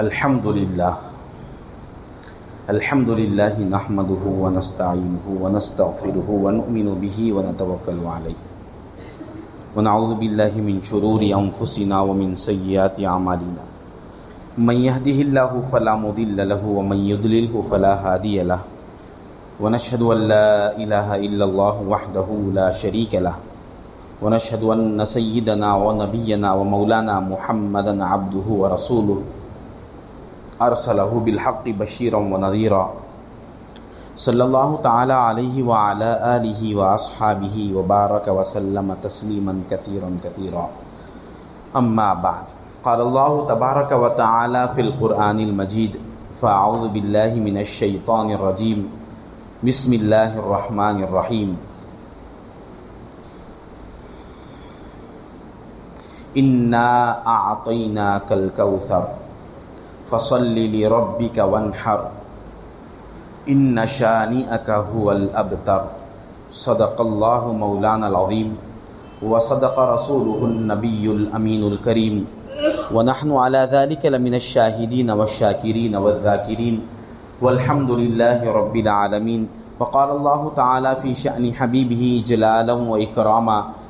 अल्हम्दुलिल्लाह अल्हम्दुलिल्लाह नहमदुहु व नस्तईनुहु व नस्तगफिरुहु व नुमिनु बिही व नतवक्कलु अलैहि व नऊज़ु बिल्लाहि मिन शुरूरि अनफुसिना व मिन सय्यिआति अमालिना मन यहदिहिल्लाहु फला मुदिल्ल लहु व मन युद्लिलहु फला हादिय लहु व नशहदु अन ला इलाहा इल्लल्लाहु वहदहु ला शरीक लहु व नशहदु अन्न सय्यिदना व नबियना व मौलाना मुहम्मदन अब्दुहु व रसूलुहु अरसलहु बिलहक़ बशीरम व नज़ीरा सल्लल्लाहु ताला अलैहि व अला आलिहि व अस्हाबिहि व बारक व सल्लम तस्लीमन कसीरन कसीरा अम्मा बाद क़ाल अल्लाहु तबारक व तआला फ़िल क़ुरआनिल मजीद फ़अऊज़ु बिल्लाहि मिनश शैतानिर रजीम बिस्मिल्लाहिर रहमानिर रहीम इन्ना आतैनाकल कौसर फसल्ली रब्बिक वनहर इन शानी अका हुवल अबतर सदक़ल्लाहु मौलाना अज़ीम व सदक़ रसूलुहुन्नबियुल अमीनुल करीम व नहनु अला ज़ालिका लमिनश शाहिदीन वश्शाकिरीन वज़्ज़ाकिरीन वल्हम्दुलिल्लाहि रब्बिल आलमीन वक़ाल अल्लाहु तआला फ़ी शअनि हबीबिही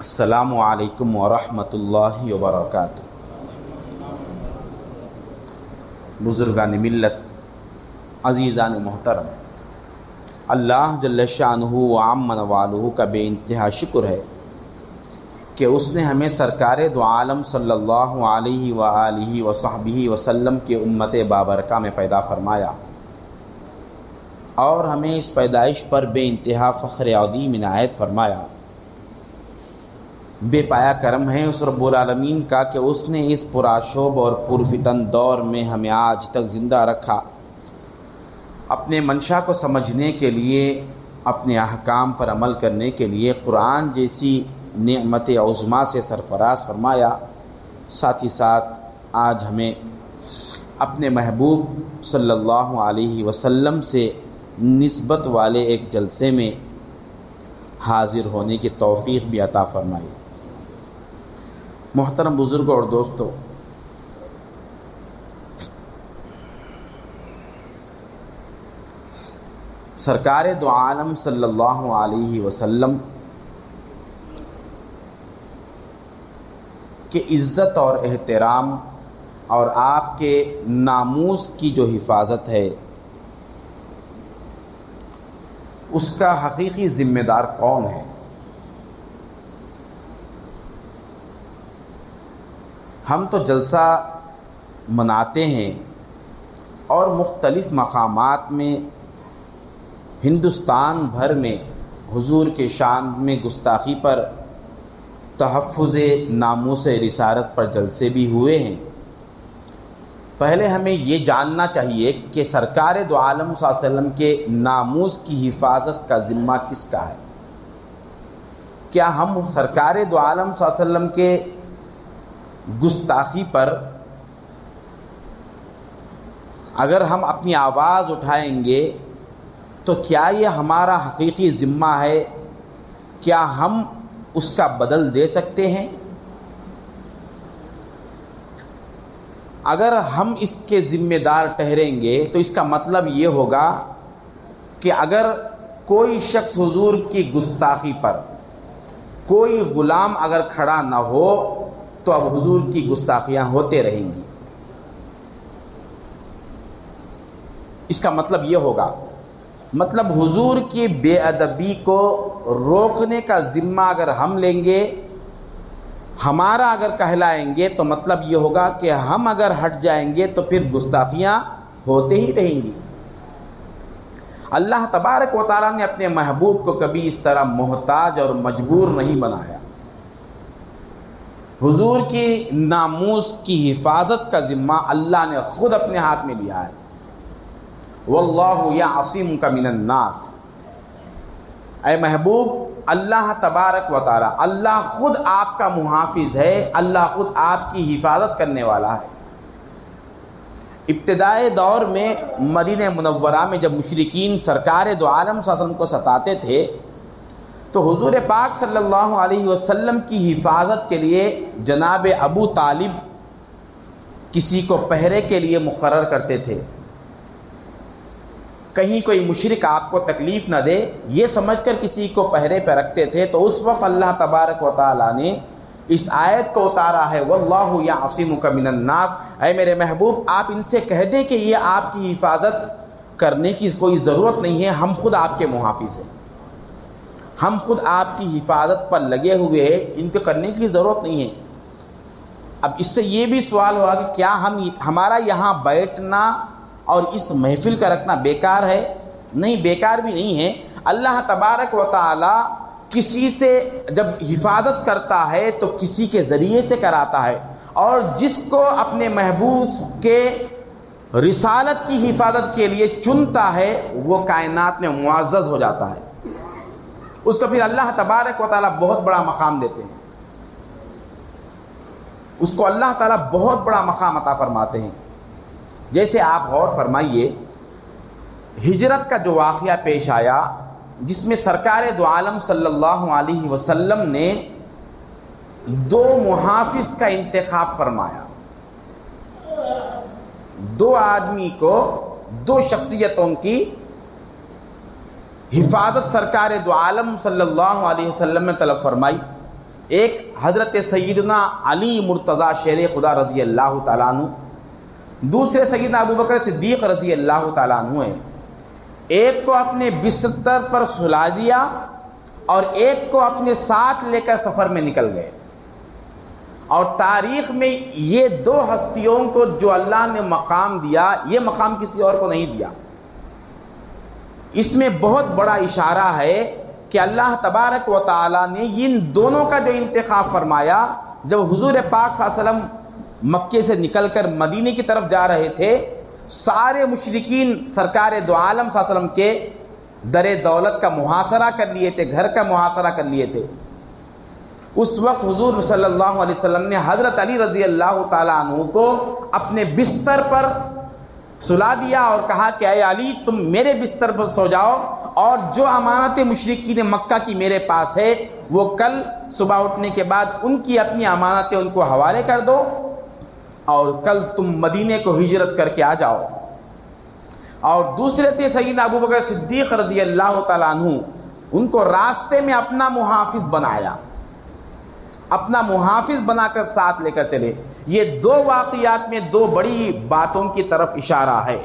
असलकम वरहमतुल्लाहि वबरकातुहू बुज़ुर्गान मिल्लत, अज़ीज़ान मोहतरम। अल्लाह जल्ल शाहू आमन वालू का बे इंतहा शुक्र है कि उसने हमें सरकार दो आलम सल्लल्लाहु अलैहि व आलिहि व सहबिहि वसल्लम के उम्मत बाबरका में पैदा फरमाया और हमें इस पैदाइश पर बे इंतहा फ़ख्र अदीम इनायत फरमाया। बेपाया करम है उस रब्बुलमीन का कि उसने इस पुराशोब और पुरफितन दौर में हमें आज तक ज़िंदा रखा। अपने मंशा को समझने के लिए, अपने अहकाम पर अमल करने के लिए कुरान जैसी नेमत उज़मा से सरफराज फरमाया, साथ ही साथ आज हमें अपने महबूब सल्लल्लाहु अलैहि वसल्लम से नस्बत वाले एक जलसे में हाजिर होने की तौफ़ी भी अता फरमाई। मोहतरम बुज़ुर्ग और दोस्तों। सरकार दो आलम सल्लल्लाहु अलैहि वसल्लम के इज़्ज़त और एहतराम और आपके नामूस की जो हिफाजत है, उसका हकीकी ज़िम्मेदार कौन है? हम तो जलसा मनाते हैं और मुख्तलिफ़ मकाम में, हिंदुस्तान भर में, हुजूर के शान में गुस्ताखी पर तहफ़ नामूस रिसारत पर जलसे भी हुए हैं। पहले हमें ये जानना चाहिए कि सरकार दो आलम के नामूस की हिफाजत का ज़िम्मा किसका है? क्या हम सरकार दो आलम के गुस्ताखी पर अगर हम अपनी आवाज़ उठाएँगे तो क्या ये हमारा हकीकी ज़िम्मा है? क्या हम उसका बदल दे सकते हैं? अगर हम इसके ज़िम्मेदार ठहरेंगे तो इसका मतलब ये होगा कि अगर कोई शख्स हुजूर की गुस्ताखी पर कोई ग़ुलाम अगर खड़ा ना हो तो अब हुजूर की गुस्ताखियाँ होते रहेंगी। इसका मतलब ये होगा मतलब हुजूर की बेअदबी को रोकने का ज़िम्मा अगर हम लेंगे, हमारा अगर कहलाएँगे तो मतलब ये होगा कि हम अगर हट जाएँगे तो फिर गुस्ताखियाँ होते ही रहेंगी। अल्लाह तबारक व ने अपने महबूब को कभी इस तरह मोहताज और मजबूर नहीं बनाया। हुजूर की नामूस की हिफाजत का ज़िम्मा अल्लाह ने ख़ुद अपने हाथ में लिया है। वल्लाहु या असीम का मिनन्नास ए महबूब, अल्लाह तबारक व तारा अल्लाह ख़ुद आपका मुहाफिज है, अल्लाह ख़ुद आपकी हिफाजत करने वाला है। इब्तदाई दौर में मदीन मुनवरा में जब मुशरकिन सरकार दो आलम शासन को सताते थे तो हुजूर पाक सल्लल्लाहु अलैहि वसल्लम की हिफाजत के लिए जनाब अबू तालिब किसी को पहरे के लिए मुकर करते थे। कहीं कोई मुशरक आपको तकलीफ़ न दे, ये समझकर किसी को पहरे पर रखते थे तो उस वक्त अल्लाह तबारक व ने इस आयत को उतारा है, वल्लाहु या असीम का मिनन्नास अय मेरे महबूब, आप इनसे कह दें कि ये आपकी हिफाजत करने की कोई ज़रूरत नहीं है, हम खुद आपके मुहाफिज हैं। हम खुद आपकी हिफाजत पर लगे हुए हैं, इनको करने की ज़रूरत नहीं है। अब इससे ये भी सवाल हुआ कि क्या हम हमारा यहाँ बैठना और इस महफिल का रखना बेकार है? नहीं, बेकार भी नहीं है। अल्लाह तबारक व ताली किसी से जब हिफाजत करता है तो किसी के ज़रिए से कराता है। और जिसको अपने महबूस के रिसालत की हिफाजत के लिए चुनता है, वो कायनात में मुआज़ हो जाता है। उसको फिर अल्लाह तबारक व ताली बहुत बड़ा मकाम देते हैं। उसको अल्लाह ताला बहुत बड़ा मकाम अता फरमाते हैं। जैसे आप गौर फरमाइए, हिजरत का जो वाक़ पेश आया, जिसमें सरकार दो आलम सल्लल्लाहु अलैहि वसल्लम ने दो मुहाफिज का इंतखब फरमाया। दो आदमी को, दो शख्सियतों की हिफाजत सरकार दो आलम सल्लल्लाहु अलैहि वसल्लम ने तलब फरमाई। एक हज़रत सैदना अली मुर्तज़ा शेर खुदा रज़ी अल्लाह तु दूसरे सैदना अबू बकर सिद्दीक रज़ी अल्लाह तु हैं। एक को अपने बिस्तर पर सुला दिया और एक को अपने साथ लेकर सफ़र में निकल गए। और तारीख में ये दो हस्तियों को जो अल्लाह ने मकाम दिया, ये मकाम किसी और को नहीं दिया। इसमें बहुत बड़ा इशारा है कि अल्लाह तबारक व ताली ने इन दोनों का जो इंतखब फरमाया, जब हुजूर पाक वसल्लम मक्के से निकलकर मदीने की तरफ़ जा रहे थे, सारे मुशरकिन सरकार दो आलम वसल्लम के दर दौलत का मुहासरा कर लिए थे, घर का मुहासरा कर लिए थे। उस वक्त हुजूर सल्लल्लाहु अलैहि वसल्लम ने हज़रत अली रज़ी अल्लाह तु को अपने बिस्तर पर सुला दिया और कहा कि अय अली, तुम मेरे बिस्तर पर सो जाओ और जो अमानत मुशरकी ने मक्का की मेरे पास है, वो कल सुबह उठने के बाद उनकी अपनी अमानतें उनको हवाले कर दो और कल तुम मदीने को हिजरत करके आ जाओ। और दूसरे थे सईद अबू बकर सिद्दीक रज़ी अल्लाह तु उनको रास्ते में अपना मुहाफिज बनाया। अपना मुहाफिज बनाकर साथ लेकर चले। ये दो वाकयात में दो बड़ी बातों की तरफ़ इशारा है।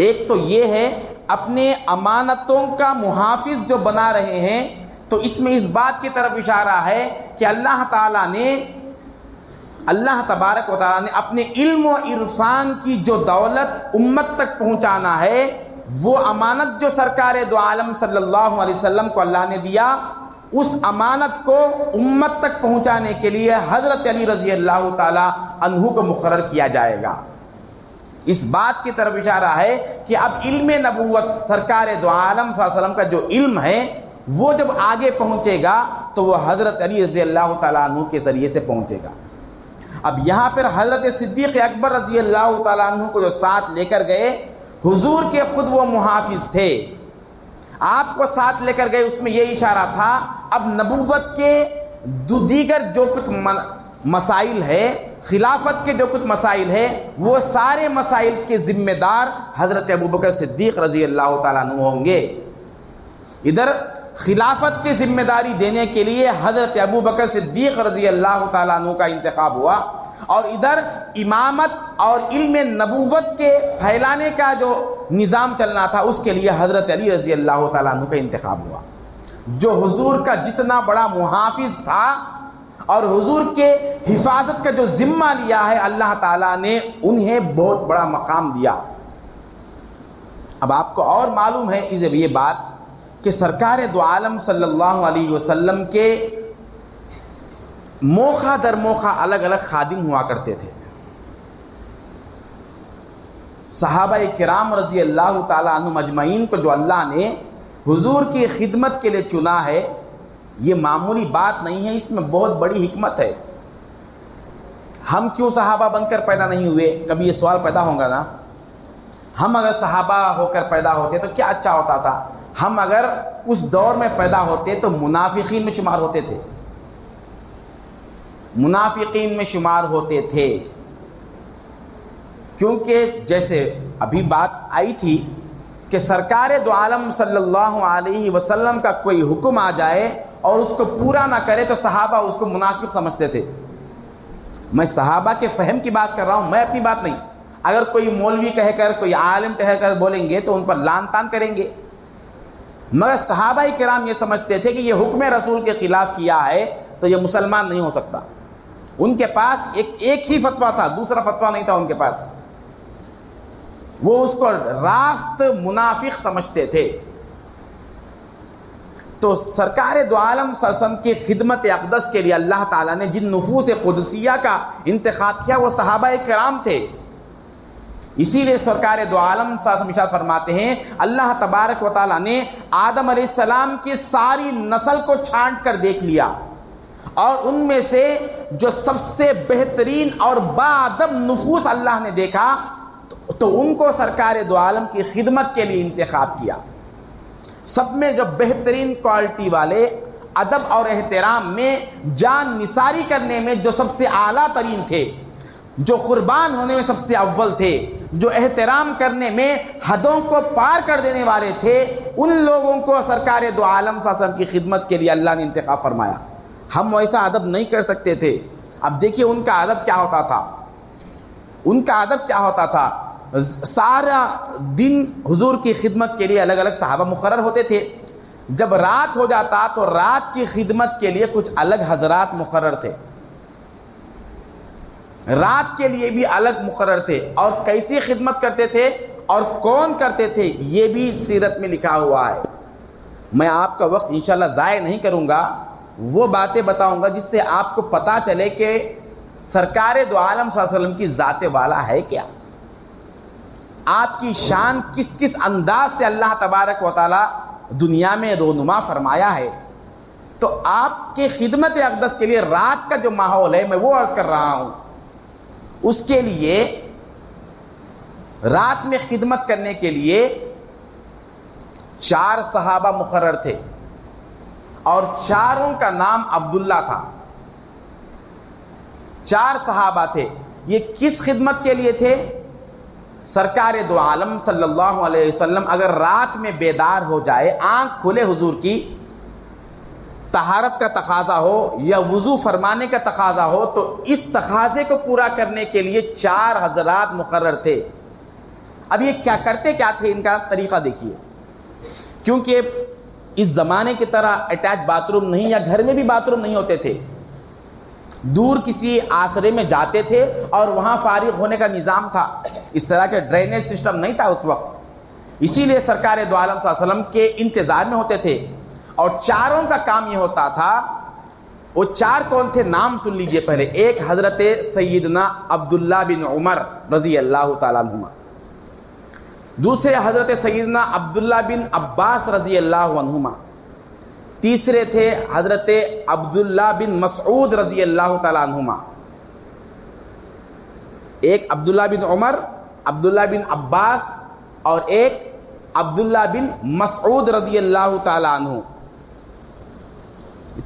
एक तो ये है, अपने अमानतों का मुहाफिज जो बना रहे हैं तो इसमें इस बात की तरफ़ इशारा है कि अल्लाह ताला ने, अल्लाह तबारक वाली ने अपने इल्म व इरफान की जो दौलत उम्मत तक पहुंचाना है, वो अमानत जो सरकार दो आलम सल्लल्लाहु अलैहि वसल्लम को अल्लाह ने दिया उस अमानत को उम्मत तक पहुँचाने के लिए हज़रत अली रज़ी अल्लाह तहु को मुकर किया जाएगा। इस बात की तरफ़ इशारा है कि अब इल्म नबूवत सरकार दो आलम वसल्लम का जो इल्म है, वो जब आगे पहुंचेगा तो वह हज़रत अली रज़ी अल्लाह तु के ज़रिए से पहुंचेगा। अब यहाँ पर हज़रत सिद्दीक अकबर रज़ी अल्लाह तु को जो साथ लेकर गए, हुजूर के खुद वो मुहाफिज थे। आपको साथ लेकर गए, उसमें यह इशारा था, अब नबूवत के दीगर जो कुछ मसाइल है, खिलाफत के जो कुछ मसाइल है, वो सारे मसाइल के जिम्मेदार हज़रत अबू बकर सिद्दीक रज़ी अल्लाह तु होंगे। इधर खिलाफत की ज़िम्मेदारी देने के लिए हज़रत अबू बकर सिद्दीक रज़ी अल्लाह तु का इंतखब हुआ। और इधर इमामत और इल्म नबूवत के फैलाने का जो निज़ाम चलना था, उसके लिए हज़रत अली रज़ी अल्लाह तु का इंतखब हुआ। जो हुजूर का जितना बड़ा मुहाफिज था और हुजूर के हिफाजत का जो ज़िम्मा लिया है, अल्लाह ताला ने उन्हें बहुत बड़ा मकाम दिया। अब आपको और मालूम है इस ये बात कि सरकार दो आलम सल्लल्लाहु अलैहि वसल्लम के मौका दर मौका अलग अलग खादिम हुआ करते थे। सहाबा कराम रज़ी अल्लाह तजमैन को जो अल्लाह ने हुजूर की खिदमत के लिए चुना है, ये मामूली बात नहीं है, इसमें बहुत बड़ी हिकमत है। हम क्यों सहाबा बनकर पैदा नहीं हुए? कभी ये सवाल पैदा होगा ना? हम अगर सहाबा होकर पैदा होते तो क्या अच्छा होता था? हम अगर उस दौर में पैदा होते तो मुनाफिकीन में शुमार होते थे। मुनाफिकीन में शुमार होते थे। क्योंकि जैसे अभी बात आई थी कि सरकार दो आलम सल्लल्लाहु अलैहि वसल्लम का कोई हुक्म आ जाए और उसको पूरा ना करे तो सहाबा उसको मुनाफिक समझते थे। मैं सहाबा के फहम की बात कर रहा हूँ, मैं अपनी बात नहीं। अगर कोई मौलवी कहकर, कोई आलिम कहकर बोलेंगे तो उन पर लान तान करेंगे। मगर सहाबा कराम ये समझते थे कि ये हुक्म रसूल के खिलाफ किया है तो ये मुसलमान नहीं हो सकता। उनके पास एक एक ही फतवा था, दूसरा फतवा नहीं था उनके पास। वो उसको रास्त मुनाफिक समझते थे। तो सरकार दो आलम सरसम की खिदमत अकदस के लिए अल्लाह ताला ने जिन नफूस कुदसिया का इंतखब किया, वो सहाबा कराम थे। इसीलिए सरकार दो आलम फरमाते हैं, अल्लाह तबारक वाली ने आदम सलाम की सारी नस्ल को छांट कर देख लिया। और उनमें से जो सबसे बेहतरीन और बादब नफूस अल्लाह ने देखा तो, तो उनको सरकार दो आलम की खिदमत के लिए इंतखब किया। सब में जो बेहतरीन क्वालिटी वाले अदब और एहतराम में जान निसारी करने में जो सबसे आला तरीन थे जो कुर्बान होने में सबसे अव्वल थे जो एहतराम करने में हदों को पार कर देने वाले थे उन लोगों को सरकार दो आलम की खिदमत के लिए अल्लाह ने इंतखा फरमाया। हम वैसा अदब नहीं कर सकते थे। अब देखिए उनका अदब क्या होता था। उनका अदब क्या होता था? सारा दिन हुजूर की खिदमत के लिए अलग अलग साहबा मुकर होते थे। जब रात हो जाता तो रात की खिदमत के लिए कुछ अलग हजरात मुकर थे। रात के लिए भी अलग मुकर थे। और कैसी खिदमत करते थे? और कौन करते थे? ये भी सीरत में लिखा हुआ है। मैं आपका वक्त इंशाल्लाह ज़ाय नहीं करूँगा। वो बातें बताऊँगा जिससे आपको पता चले कि सरकार दो आलम की ज़ात वाला है क्या? आपकी शान किस किस अंदाज से अल्लाह तबारक वाली दुनिया में रोनुमा फरमाया है? तो आपके खिदमत अकदस के लिए रात का जो माहौल है, मैं वो अर्ज़ कर रहा हूँ। उसके लिए, रात में खिदमत करने के लिए चार सहाबा मुखर थे। और चारों का नाम अब्दुल्ला था। चार सहाबा थे। ये किस खिदमत के लिए थे? सरकार दो आलम सल्लल्लाहु अलैहि वसल्लम अगर रात में बेदार हो जाए, आँख खुले हुजूर की, तहारत का तकाजा हो या वज़ू फरमाने का तकाजा हो तो इस तकाजे को पूरा करने के लिए चार हजरात मुकर थे। अब ये क्या करते, क्या थे इनका तरीका देखिए। क्योंकि इस जमाने की तरह अटैच बाथरूम नहीं या घर में भी बाथरूम नहीं होते थे। दूर किसी आसरे में जाते थे और वहाँ फारिग होने का निज़ाम था। इस तरह के ड्रेनेज सिस्टम नहीं था उस वक्त। इसीलिए सरकार दो के इंतज़ार में होते थे। और चारों का काम यह होता था, वो चार कौन थे नाम सुन लीजिए पहले। एक हज़रत सईदना अब्दुल्ला बिन उमर रज़ी अल्लाह तुमा दूसरे हज़रत सईदना अब्दुल्ला बिन अब्बास रज़ी अल्लाह तीसरे थे हज़रत अब्दुल्ला बिन मसऊद रज़ी अल्लाह तुमा एक अब्दुल्ला बिन उमर, अब्दुल्ला बिन अब्बास और एक अब्दुल्ला बिन मसऊद रज़ी अल्लाह तु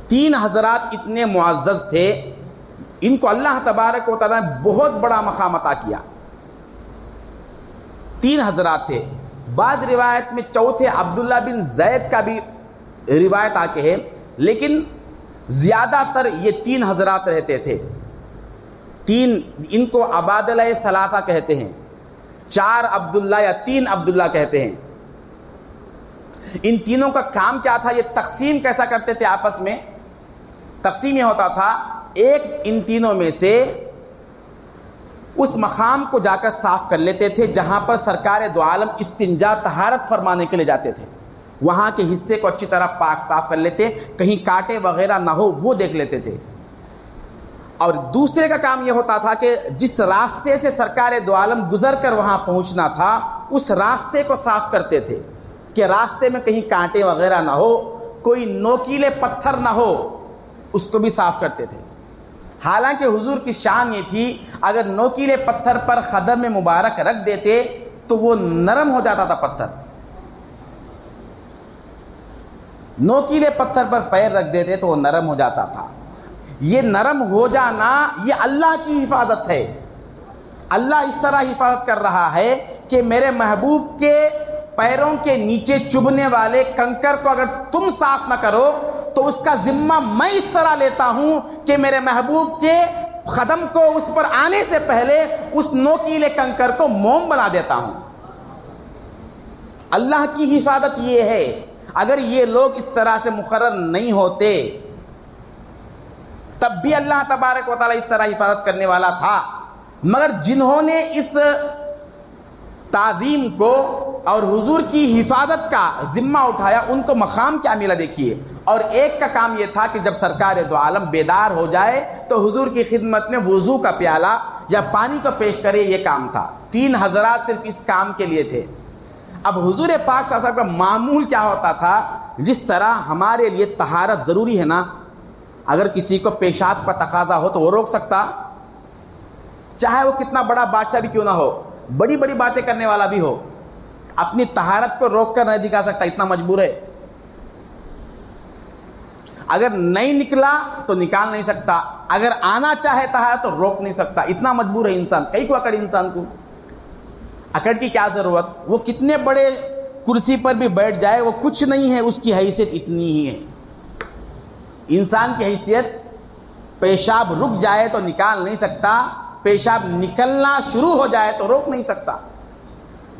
तीन हजरात इतने मुआज़ थे। इनको अल्लाह तबारक ने बहुत बड़ा मकाम अता किया। तीन हजरात थे। बाद रिवायत में चौथे अब्दुल्ला बिन जैद का भी रिवायत आके है, लेकिन ज़्यादातर ये तीन हजरात रहते थे। तीन, इनको अबादल सलासा कहते हैं। चार अब्दुल्ला या तीन अब्दुल्ला कहते हैं। इन तीनों का काम क्या था? ये तकसीम कैसा करते थे आपस में? तकसीम ये होता था, एक इन तीनों में से उस मकाम को जाकर साफ़ कर लेते थे, जहाँ पर सरकार दो आलम इस्तिंजा तहारत फरमाने के लिए जाते थे। वहाँ के हिस्से को अच्छी तरह पाक साफ़ कर लेते, कहीं कांटे वगैरह ना हो, वो देख लेते थे। और दूसरे का काम यह होता था कि जिस रास्ते से सरकार दो आलम गुजर कर वहाँ पहुँचना था, उस रास्ते को साफ़ करते थे कि रास्ते में कहीं कांटे वगैरह ना हो, कोई नोकीले पत्थर ना हो, उसको भी साफ़ करते थे। हालाँकि हुजूर की शान ये थी, अगर नोकीले पत्थर पर खदम में मुबारक रख देते तो वो नरम हो जाता था पत्थर। नोकीले पत्थर पर पैर रख देते तो वो नरम हो जाता था। ये नरम हो जाना, ये अल्लाह की हिफाजत है। अल्लाह इस तरह हिफाजत कर रहा है कि मेरे महबूब के पैरों के नीचे चुभने वाले कंकर को अगर तुम साफ़ ना करो तो उसका जिम्मा मैं इस तरह लेता हूँ कि मेरे महबूब के कदम को उस पर आने से पहले उस नोकीले कंकर को मोम बना देता हूँ। अल्लाह की हिफाजत यह है, अगर ये लोग इस तरह से मुखर नहीं होते, तब भी अल्लाह तबारक वाली इस तरह हिफाजत करने वाला था। मगर जिन्होंने इस ताजीम को और हुजूर की हिफाजत का जिम्मा उठाया, उनको मकाम क्या मिला देखिए। और एक का काम यह था कि जब सरकार दो आलम बेदार हो जाए तो हुजूर की खिदमत में वज़ू का प्याला या पानी को पेश करे, ये काम था। तीन हजरा सिर्फ़ इस काम के लिए थे। अब हुजूर पाक साहब का मामूल क्या होता था? जिस तरह हमारे लिए तहारत ज़रूरी है ना, अगर किसी को पेशाब का तकाजा हो तो वो रोक सकता। चाहे वो कितना बड़ा बादशाह भी क्यों ना हो बड़ी बड़ी बातें करने वाला भी हो। अपनी तहारत को रोक कर नहीं दिखा सकता, इतना मजबूर है। अगर नहीं निकला तो निकाल नहीं सकता। अगर आना चाहता है तो रोक नहीं सकता। इतना मजबूर है इंसान कई को अकड़ इंसान को? अकड़ की क्या ज़रूरत? वो कितने बड़े कुर्सी पर भी बैठ जाए, वो कुछ नहीं है, उसकी हैसियत इतनी ही है। इंसान की हैसियत, पेशाब रुक जाए तो निकाल नहीं सकता, पेशाब निकलना शुरू हो जाए तो रोक नहीं सकता।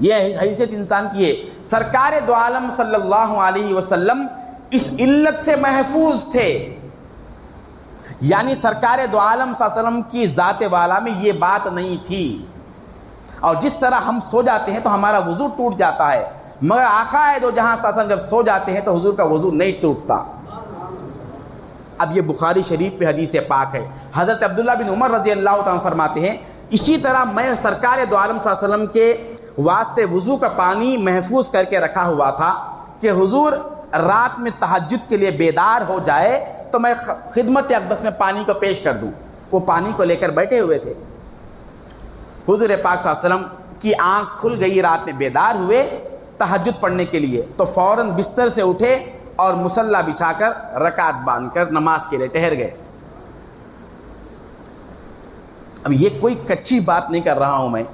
यह हैसियत इंसान की है। सरकार दो आलम सल्लल्लाहु अलैहि वसल्लम इस इल्लत से महफूज थे। यानी सरकार दो आलम वसल्लम की ज़ात वाला में यह बात नहीं थी। और जिस तरह हम सो जाते हैं तो हमारा वज़ू टूट जाता है। मगर आखा है दो जहाँ सासन जब सो जाते हैं तो हजूर का वज़ू नहीं टूटता। अब ये बुखारी शरीफ पे हदीस पाक है। हज़रत अब्दुल्ला बिन उमर रज़ी अल्लाह फरमाते हैं, इसी तरह मैं सरकार दो आलम के वास्ते वज़ू का पानी महफूज करके रखा हुआ था कि हुजूर रात में तहजद के लिए बेदार हो जाए तो मैं खिदमत अकदस में पानी को पेश कर दूँ। वो पानी को लेकर बैठे हुए थे। हुजूर पाक वसल्लम की आँख खुल गई, रात में बेदार हुए तहजद पढ़ने के लिए। तो फ़ौरन बिस्तर से उठे और मुसल्ला बिछाकर रकात बांधकर नमाज़ के लिए ठहर गए। अब ये कोई कच्ची बात नहीं कर रहा हूँ मैं।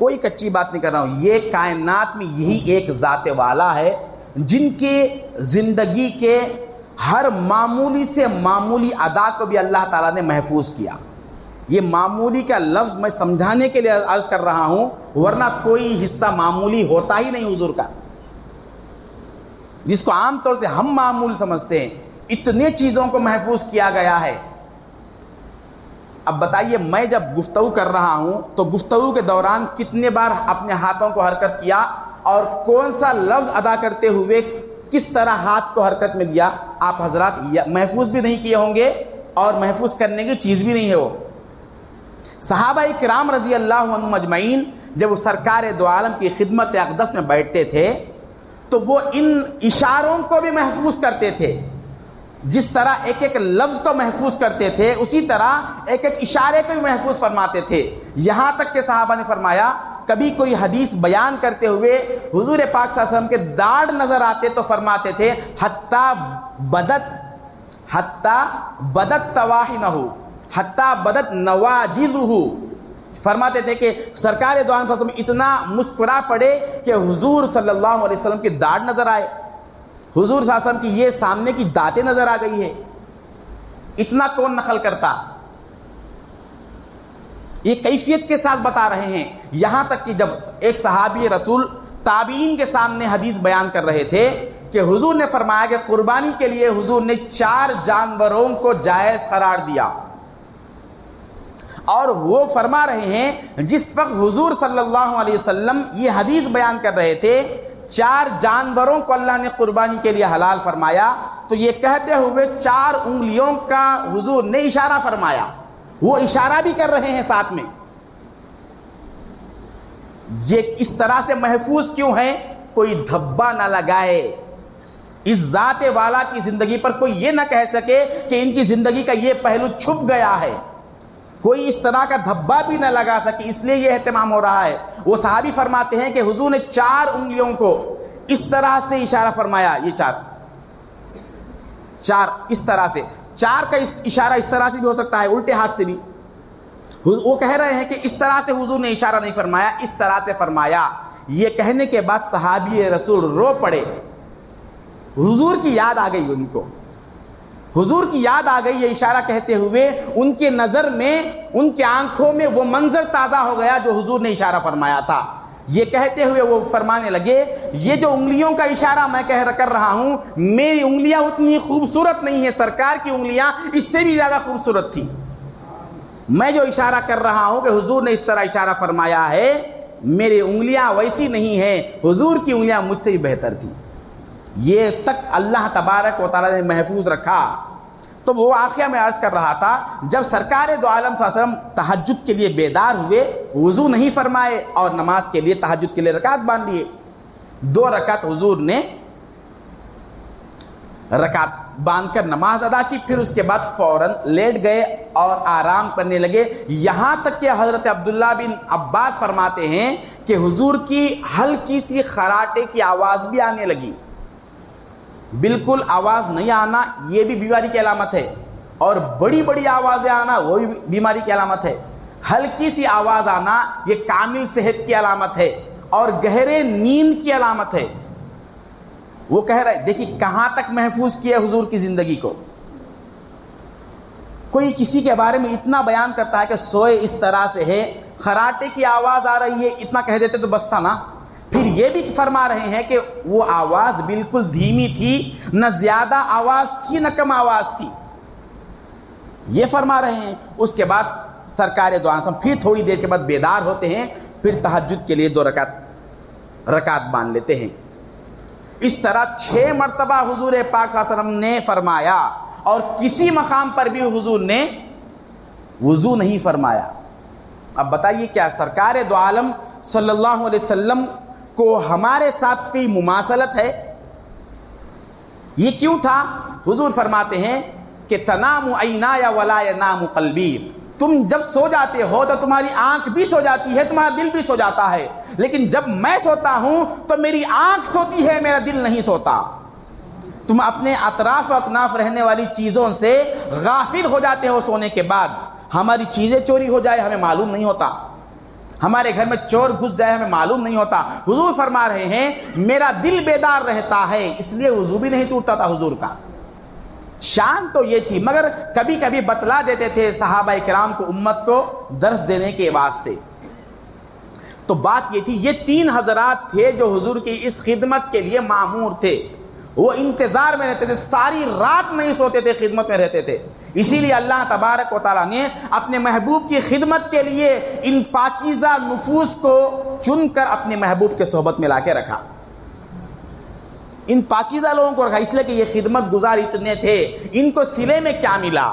कोई कच्ची बात नहीं कर रहा हूँ। ये कायनात में यही एक जाते वाला है, जिनके ज़िंदगी के हर मामूली से मामूली अदा को भी अल्लाह ताला ने महफूज किया। ये मामूली का लफ्ज मैं समझाने के लिए अर्ज़ कर रहा हूँ, वरना कोई हिस्सा मामूली होता ही नहीं हुजूर का। जिसको आमतौर से हम मामूल समझते हैं, इतने चीज़ों को महफूज किया गया है। अब बताइए, मैं जब गुफ्तु कर रहा हूँ तो गुफ्तु के दौरान कितने बार अपने हाथों को हरकत किया और कौन सा लफ्ज अदा करते हुए किस तरह हाथ को हरकत में दिया आप हजरात महफूज भी नहीं किए होंगे और महफूज करने की चीज़ भी नहीं है वो। सहाबा कराम रज़ी अल्लाह मजमैन जब सरकार दो आलम की खिदमत अकदस में बैठते थे तो वो इन इशारों को भी महफूज करते थे। जिस तरह एक एक लफ्ज को महफूज करते थे, उसी तरह एक एक इशारे को भी महफूज फरमाते थे। यहाँ तक के साहबा ने फरमाया, कभी कोई हदीस बयान करते हुए हुजूर पाक के दाढ़ नज़र आते तो फरमाते थे, हत्ता बदत हत्ता बदत तवाही न हो हत्ता बदत नवाजिलहू। फरमाते थे कि सरकार इतना मुस्कुरा पड़े कि हुजूर सल्लल्लाहु अलैहि वसल्लम की दाढ़ नज़र आए। हुजूर शासन की ये सामने की दातें नज़र आ गई है। इतना कौन नकल करता? ये कैफियत के साथ बता रहे हैं। यहाँ तक कि जब एक सहाबी रसूल ताबीन के सामने हदीस बयान कर रहे थे कि हुजूर ने फरमाया कि कुर्बानी के लिए हुजूर ने चार जानवरों को जायज़ करार दिया। और वो फरमा रहे हैं, जिस वक्त हुजूर सल्लल्लाहु अलैहि वसल्लम ये हदीस बयान कर रहे थे चार जानवरों को अल्लाह ने कुर्बानी के लिए हलाल फरमाया। तो ये कहते हुए चार उंगलियों का हुजूर ने इशारा फरमाया। वो इशारा भी कर रहे हैं साथ में। ये इस तरह से महफूज क्यों है? कोई धब्बा ना लगाए। इस जाते वाला की ज़िंदगी पर कोई ये ना कह सके कि इनकी ज़िंदगी का ये पहलू छुप गया है। कोई इस तरह का धब्बा भी ना लगा सके, इसलिए यह एहतमाम हो रहा है। वो साहबी फरमाते हैं कि हुजूर ने चार उंगलियों को इस तरह से इशारा फरमाया, ये चार। चार इस तरह से। चार का इस इशारा इस तरह से भी हो सकता है, उल्टे हाथ से भी। वो कह रहे हैं कि इस तरह से हुजूर ने इशारा नहीं फरमाया, इस तरह से फरमाया। ये कहने के बाद सहाबी रसूल रो पड़े। हुजूर की याद आ गई उनको। हुजूर की याद आ गई, ये इशारा कहते हुए, उनके नज़र में, उनके आँखों में वो मंजर ताज़ा हो गया जो हुजूर ने इशारा फरमाया था। ये कहते हुए वो फरमाने लगे, ये जो उंगलियों का इशारा मैं कह कर रहा हूँ, मेरी उंगलियाँ उतनी खूबसूरत नहीं है, सरकार की उंगलियाँ इससे भी ज़्यादा खूबसूरत थी। मैं जो इशारा कर रहा हूँ कि हुजूर ने इस तरह इशारा फरमाया है, मेरी उंगलियाँ वैसी नहीं है, हुजूर की उंगलियाँ मुझसे भी बेहतर थी। ये तक अल्लाह तबारक व वाली ने महफूज रखा। तो वो आखिया में अर्ज़ कर रहा था, जब सरकार दो आलम तहजद के लिए बेदार हुए, वज़ू नहीं फरमाए और नमाज़ के लिए तहजद के लिए रकात बाँध लिए। दो रकात हजूर ने रकात बांधकर नमाज़ अदा की, फिर उसके बाद फ़ौरन लेट गए और आराम करने लगे। यहाँ तक कि हज़रत अब्दुल्ला बिन अब्बास फरमाते हैं कि हुजूर की हल्की सी खराटे की आवाज़ भी आने लगी। बिल्कुल आवाज़ नहीं आना यह भी बीमारी की अलामत है। और बड़ी बड़ी आवाज़ें आना, वो भी बीमारी की अलामत है। हल्की सी आवाज़ आना यह कामिल सेहत की अलामत है। और गहरे नींद की अलामत है। वो कह रहे देखिए, कहाँ तक महफूज किया हुजूर की ज़िंदगी को? कोई किसी के बारे में इतना बयान करता है कि सोए इस तरह से है, खराटे की आवाज़ आ रही है, इतना कह देते तो बस था ना। फिर ये भी फरमा रहे हैं कि वो आवाज़ बिल्कुल धीमी थी, न ज़्यादा आवाज़ थी, न कम आवाज़ थी। ये फरमा रहे हैं। उसके बाद सरकार द्वारा फिर थोड़ी देर के बाद बेदार होते हैं, फिर तहजद के लिए दो रकात रकात बाँध लेते हैं। इस तरह छह मरतबा हुजूर पाक ने फरमाया और किसी मकाम पर भी हुजूर ने वज़ू नहीं फरमाया। अब बताइए क्या सरकार दो आलम सल्लल्लाहु अलैहि वसल्लम को हमारे साथ कोई मुमासलत है? ये क्यों था? हुजूर फरमाते हैं कि तनाम ऐना या वला नाम कलबी। तुम जब सो जाते हो तो तुम्हारी आँख भी सो जाती है, तुम्हारा दिल भी सो जाता है। लेकिन जब मैं सोता हूँ तो मेरी आँख सोती है, मेरा दिल नहीं सोता। तुम अपने अतराफ अकनाफ रहने वाली चीज़ों से गाफिल हो जाते हो सोने के बाद। हमारी चीज़ें चोरी हो जाए, हमें मालूम नहीं होता। हमारे घर में चोर घुस जाए, हमें मालूम नहीं होता। हुजूर फरमा रहे हैं, मेरा दिल बेदार रहता है, इसलिए वज़ू भी नहीं टूटता था हुजूर का। शान तो ये थी, मगर कभी कभी बतला देते थे साहबा कराम को, उम्मत को दर्श देने के वास्ते। तो बात ये थी, ये तीन हजरात थे जो हुजूर की इस खिदमत के लिए मामूर थे। वो इंतज़ार में रहते थे, सारी रात नहीं सोते थे, खिदमत में रहते थे। इसीलिए अल्लाह तबारक वाली ने अपने महबूब की खिदमत के लिए इन पाकिजा नफूस को चुनकर अपने महबूब के सोहबत में लाके रखा। इन पाकिजा लोगों को रखा, इसलिए कि ये खिदमत गुजार इतने थे। इनको सिले में क्या मिला?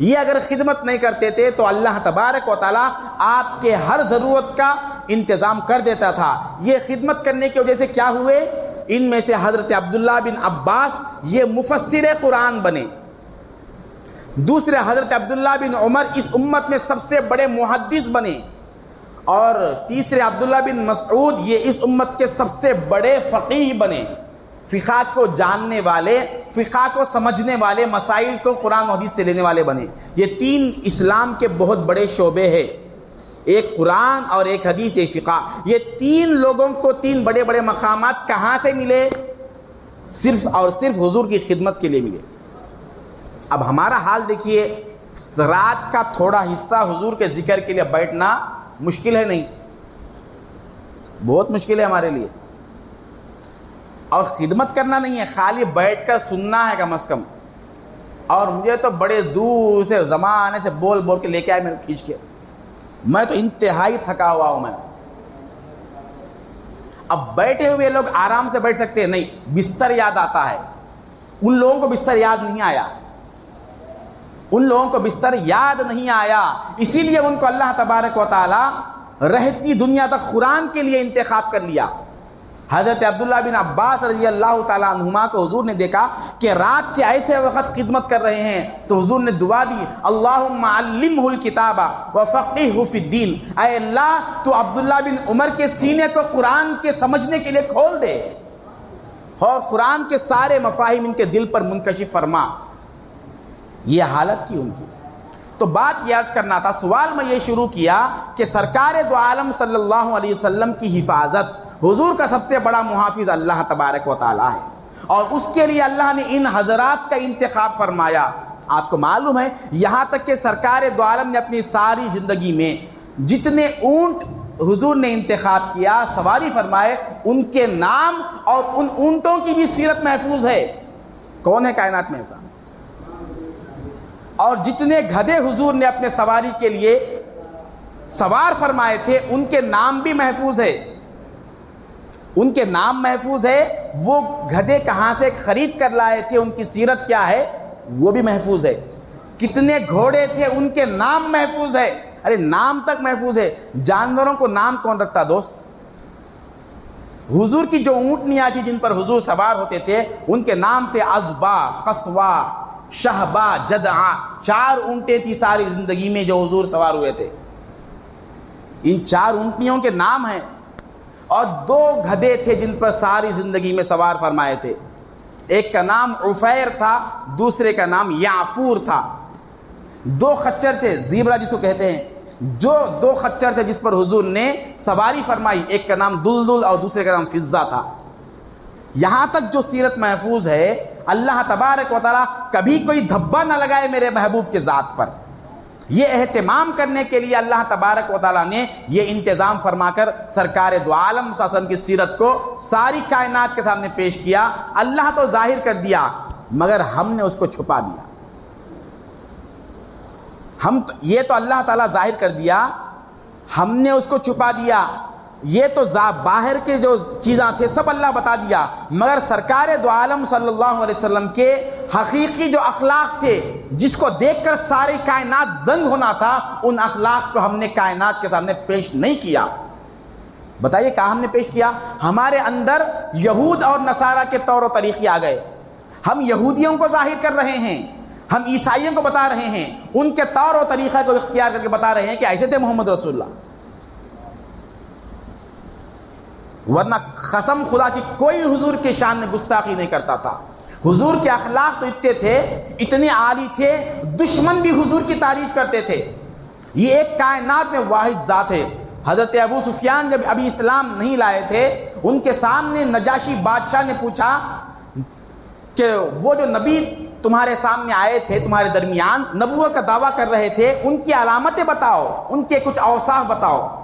ये अगर खिदमत नहीं करते थे तो अल्लाह तबारक वाली आपके हर ज़रूरत का इंतज़ाम कर देता था। ये खिदमत करने की वजह से क्या हुए? इनमें से हज़रत अब्दुल्ला बिन अब्बास ये मुफसर कुरान बने। दूसरे हज़रत अब्दुल्ला बिन उमर इस उम्मत में सबसे बड़े मुहदस बने। और तीसरे अब्दुल्ला बिन मसूद ये इस उम्मत के सबसे बड़े फ़कीह बने। फ़िका को जानने वाले फ़िका को समझने वाले, मसाइल को कुरान हदीस से लेने वाले बने। ये तीन इस्लाम के बहुत बड़े शोबे हैं। एक कुरान और एक हदीस, एक फ़िका। ये तीन लोगों को तीन बड़े बड़े मकाम कहाँ से मिले? सिर्फ़ और सिर्फ़ हुजूर की खिदमत के लिए मिले। अब हमारा हाल देखिए, रात का थोड़ा हिस्सा हुजूर के ज़िक्र के लिए बैठना मुश्किल है नहीं। बहुत मुश्किल है हमारे लिए। और खिदमत करना नहीं है, खाली बैठकर सुनना है कम अज कम। और मुझे तो बड़े दूर से, जमाने से बोल बोल के लेके आए मेरे खींच के। मैं तो इंतहाई थका हुआ हूँ मैं। अब बैठे हुए लोग आराम से बैठ सकते हैं। नहीं, बिस्तर याद आता है। उन लोगों को बिस्तर याद नहीं आया। उन लोगों को बिस्तर याद नहीं आया। इसीलिए उनको अल्लाह तबारक वाली रहती दुनिया तक कुरान के लिए इंतखाब कर लिया। हज़रत अब्दुल्ला बिन अब्बास रज़ी अल्लाह तुमा को हजूर ने देखा कि रात के ऐसे वक्त खिदमत कर रहे हैं तो हजूर ने दुआ दी अल्लाह किताबा व फ़ीद्दीन अल्लाह तो अब्दुल्ला बिन उमर के सीने को कुरान के समझने के लिए खोल दे और कुरान के सारे मफाहिम इनके दिल पर मुनकशिफ फरमा। यह हालत थी उनकी। तो बात यह अर्ज़ करना था, सवाल में यह शुरू किया कि सरकार दो आलम सल्लल्लाहु अलैहि वसल्लम की हिफाजत हुजूर का सबसे बड़ा मुहाफिज अल्लाह तबारक व ताला है। और उसके लिए अल्लाह ने इन हजरात का इंतखब फरमाया। आपको मालूम है, यहाँ तक कि सरकार दो ने अपनी सारी ज़िंदगी में जितने ऊँट हुजूर ने इंतखब किया, सवारी फरमाए, उनके नाम और उन ऊंटों की भी सीरत महफूज है। कौन है कायनात में ऐसा? और जितने गधे हुजूर ने अपने सवारी के लिए सवार फरमाए थे, उनके नाम भी महफूज है। उनके नाम महफूज है, वो गधे कहाँ से खरीद कर लाए थे, उनकी सीरत क्या है, वो भी महफूज है। कितने घोड़े थे, उनके नाम महफूज है। अरे, नाम तक महफूज है। जानवरों को नाम कौन रखता, दोस्त? हुजूर की जो ऊंटनियाँ थी, जिन पर हुजूर सवार होते थे, उनके नाम थे अजबा, कस्वा, शहबा जदा चार ऊंटे थी सारी ज़िंदगी में जो हजूर सवार हुए थे। इन चार ऊंटनियों के नाम हैं। और दो गधे थे जिन पर सारी ज़िंदगी में सवार फरमाए थे। एक का नाम उफैर था, दूसरे का नाम याफूर था। दो खच्चर थे, जीबरा जिसको कहते हैं। जो दो खच्चर थे जिस पर हुजूर ने सवारी फरमाई, एक का नाम दुलदुल और दूसरे का नाम फिजा था। यहाँ तक जो सीरत महफूज है, अल्लाह तबारक वाली कभी कोई धब्बा ना लगाए मेरे महबूब के ज़ात पर। यह एहतमाम करने के लिए अल्लाह तबारक वाली ने यह इंतज़ाम फरमाकर सरकार दो आलम की सीरत को सारी कायनात के सामने पेश किया। अल्लाह तो ज़ाहिर कर दिया, मगर हमने उसको छुपा दिया। हम तो ये तो अल्लाह ताला ज़ाहिर कर दिया, हमने उसको छुपा दिया। ये तो बाहर के जो चीज़ा थे, सब अल्लाह बता दिया। मगर सरकार दो आलम सल्लल्लाहु अलैहि वसल्लम के हकीकी जो अखलाक थे, जिसको देखकर सारी कायनात जंग होना था, उन अखलाक को हमने कायनात के सामने पेश नहीं किया। बताइए कहा हमने पेश किया? हमारे अंदर यहूद और नसारा के तौर तरीके आ गए। हम यहूदियों को ज़ाहिर कर रहे हैं, हम ईसाइयों को बता रहे हैं, उनके तौर और तरीक़ा को इख्तियार करके बता रहे हैं कि ऐसे थे मोहम्मद रसुल्ला वरना कसम खुदा की कोई हुजूर के शान में गुस्ताखी नहीं करता था। हुजूर के अखलाक तो इतने थे, इतने आली थे, दुश्मन भी हुजूर की तारीफ़ करते थे। ये एक कायनात में वाहिद ज़ात है। हज़रत अबू सुफियान जब अभी इस्लाम नहीं लाए थे, उनके सामने नजाशी बादशाह ने पूछा कि वो जो नबी तुम्हारे सामने आए थे, तुम्हारे दरमियान नबुआ का दावा कर रहे थे, उनकी अलामतें बताओ, उनके कुछ अवसाफ बताओ।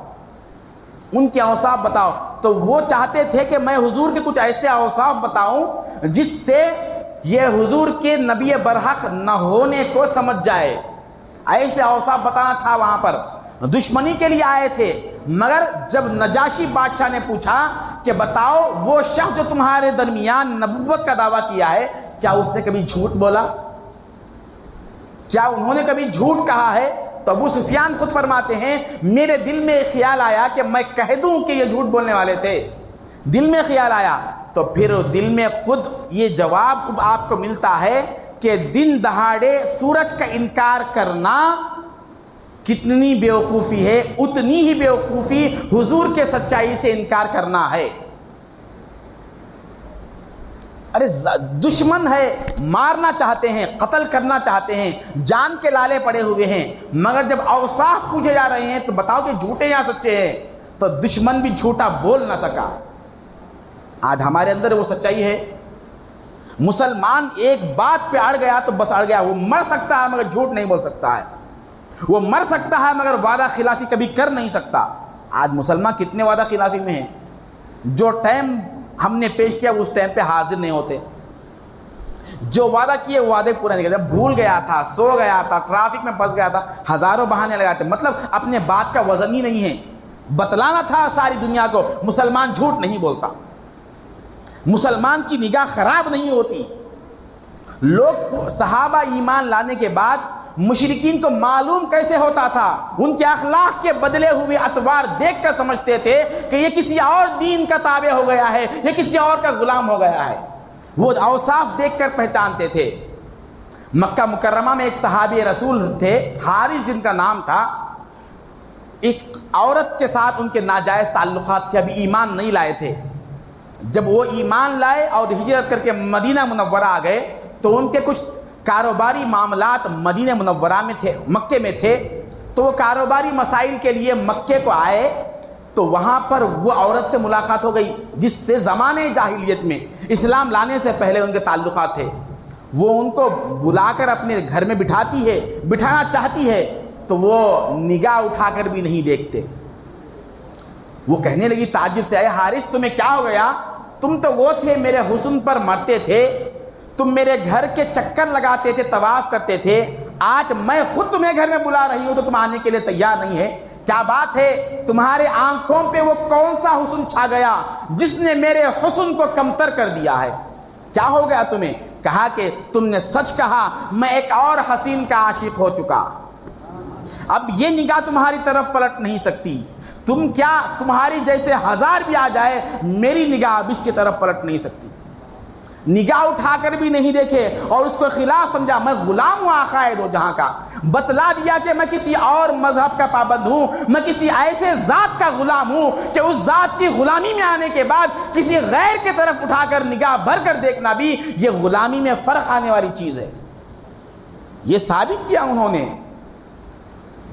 उनके अवसाफ बताओ। तो वो चाहते थे कि मैं हुजूर के कुछ ऐसे अवसाफ बताऊँ, जिससे ये हुजूर के नबी बरहक न होने को समझ जाए। ऐसे अवसाफ बताना था वहाँ पर। दुश्मनी के लिए आए थे। मगर जब नजाशी बादशाह ने पूछा कि बताओ, वो शख्स जो तुम्हारे दरमियान नबुवत का दावा किया है, क्या उसने कभी झूठ बोला? क्या उन्होंने कभी झूठ कहा है? तो अबू सुफियान खुद फरमाते हैं, मेरे दिल में ख्याल आया कि मैं कह दूँ कि ये झूठ बोलने वाले थे। दिल में ख्याल आया तो फिर दिल में खुद ये जवाब आपको मिलता है कि दिन दहाड़े सूरज का इनकार करना कितनी बेवकूफ़ी है, उतनी ही बेवकूफ़ी हुजूर के सच्चाई से इनकार करना है। अरे दुश्मन है, मारना चाहते हैं, कत्ल करना चाहते हैं, जान के लाले पड़े हुए हैं, मगर जब अवसाफ पूछे जा रहे हैं तो बताओ कि झूठे या सच्चे हैं तो दुश्मन भी झूठा बोल ना सका। आज हमारे अंदर वो सच्चाई है। मुसलमान एक बात पे अड़ गया तो बस अड़ गया, वो मर सकता है मगर झूठ नहीं बोल सकता है। वो मर सकता है मगर वादा खिलाफी कभी कर नहीं सकता। आज मुसलमान कितने वादा खिलाफी में है? जो टाइम हमने पेश किया, उस टाइम पे हाजिर नहीं होते। जो वादा किए वादे पूरा नहीं करते। भूल गया था, सो गया था ट्रैफ़िक में फंस गया था, हज़ारों बहाने लगाते। मतलब अपने बात का वज़न ही नहीं है। बतलाना था सारी दुनिया को, मुसलमान झूठ नहीं बोलता। मुसलमान की निगाह खराब नहीं होती। लोग सहाबा ईमान लाने के बाद मुशरकिन को मालूम कैसे होता था? उनके अखलाक के बदले हुए अतवार देख कर समझते थे कि ये किसी और दीन का ताबे हो गया है, ये किसी और का गुलाम हो गया है। वो अवसाफ देख कर पहचानते थे। मक्का मुकर्रमा में एक सहाबी रसूल थे, हारिस जिनका नाम था। एक औरत के साथ उनके नाजायज ताल्लुकात थे, अभी ईमान नहीं लाए थे। जब वो ईमान लाए और हिजरत करके मदीना मुनव्वरा आ गए तो उनके कुछ कारोबारी मामलात मदीन मुनव्वरा में थे, मक्के में थे तो वो कारोबारी मसाइल के लिए मक्के को आए तो वहाँ पर वो औरत से मुलाकात हो गई, जिससे जमाने जाहिलियत में, इस्लाम लाने से पहले उनके ताल्लुकात थे। वो उनको बुलाकर अपने घर में बिठाती है, बिठाना चाहती है तो वो निगाह उठाकर भी नहीं देखते। वो कहने लगी, ताजिब से आए, हारिस, तुम्हें क्या हो गया? तुम तो वो थे, मेरे हुसन पर मरते थे तुम मेरे घर के चक्कर लगाते थे, तवाफ करते थे। आज मैं खुद तुम्हें घर में बुला रही हूँ तो तुम आने के लिए तैयार नहीं है। क्या बात है? तुम्हारे आँखों पे वो कौन सा हुसन छा गया, जिसने मेरे हुसन को कमतर कर दिया है? क्या हो गया तुम्हें? कहा कि तुमने सच कहा, मैं एक और हसीन का आशिक हो चुका। अब ये निगाह तुम्हारी तरफ़ पलट नहीं सकती। तुम क्या तुम्हारी जैसे हज़ार भी आ जाए, मेरी निगाह अब इसकी तरफ़ पलट नहीं सकती। निगाह उठाकर भी नहीं देखे और उसको खिलाफ समझा, मैं गुलाम हूँ आकाए दो जहाँ का। बतला दिया कि मैं किसी और मज़हब का पाबंद हूँ, मैं किसी ऐसे जात का गुलाम हूँ कि उस जात की गुलामी में आने के बाद किसी गैर की तरफ़ उठाकर निगाह भर कर देखना भी ये गुलामी में फ़र्क आने वाली चीज़ है। ये साबित किया उन्होंने।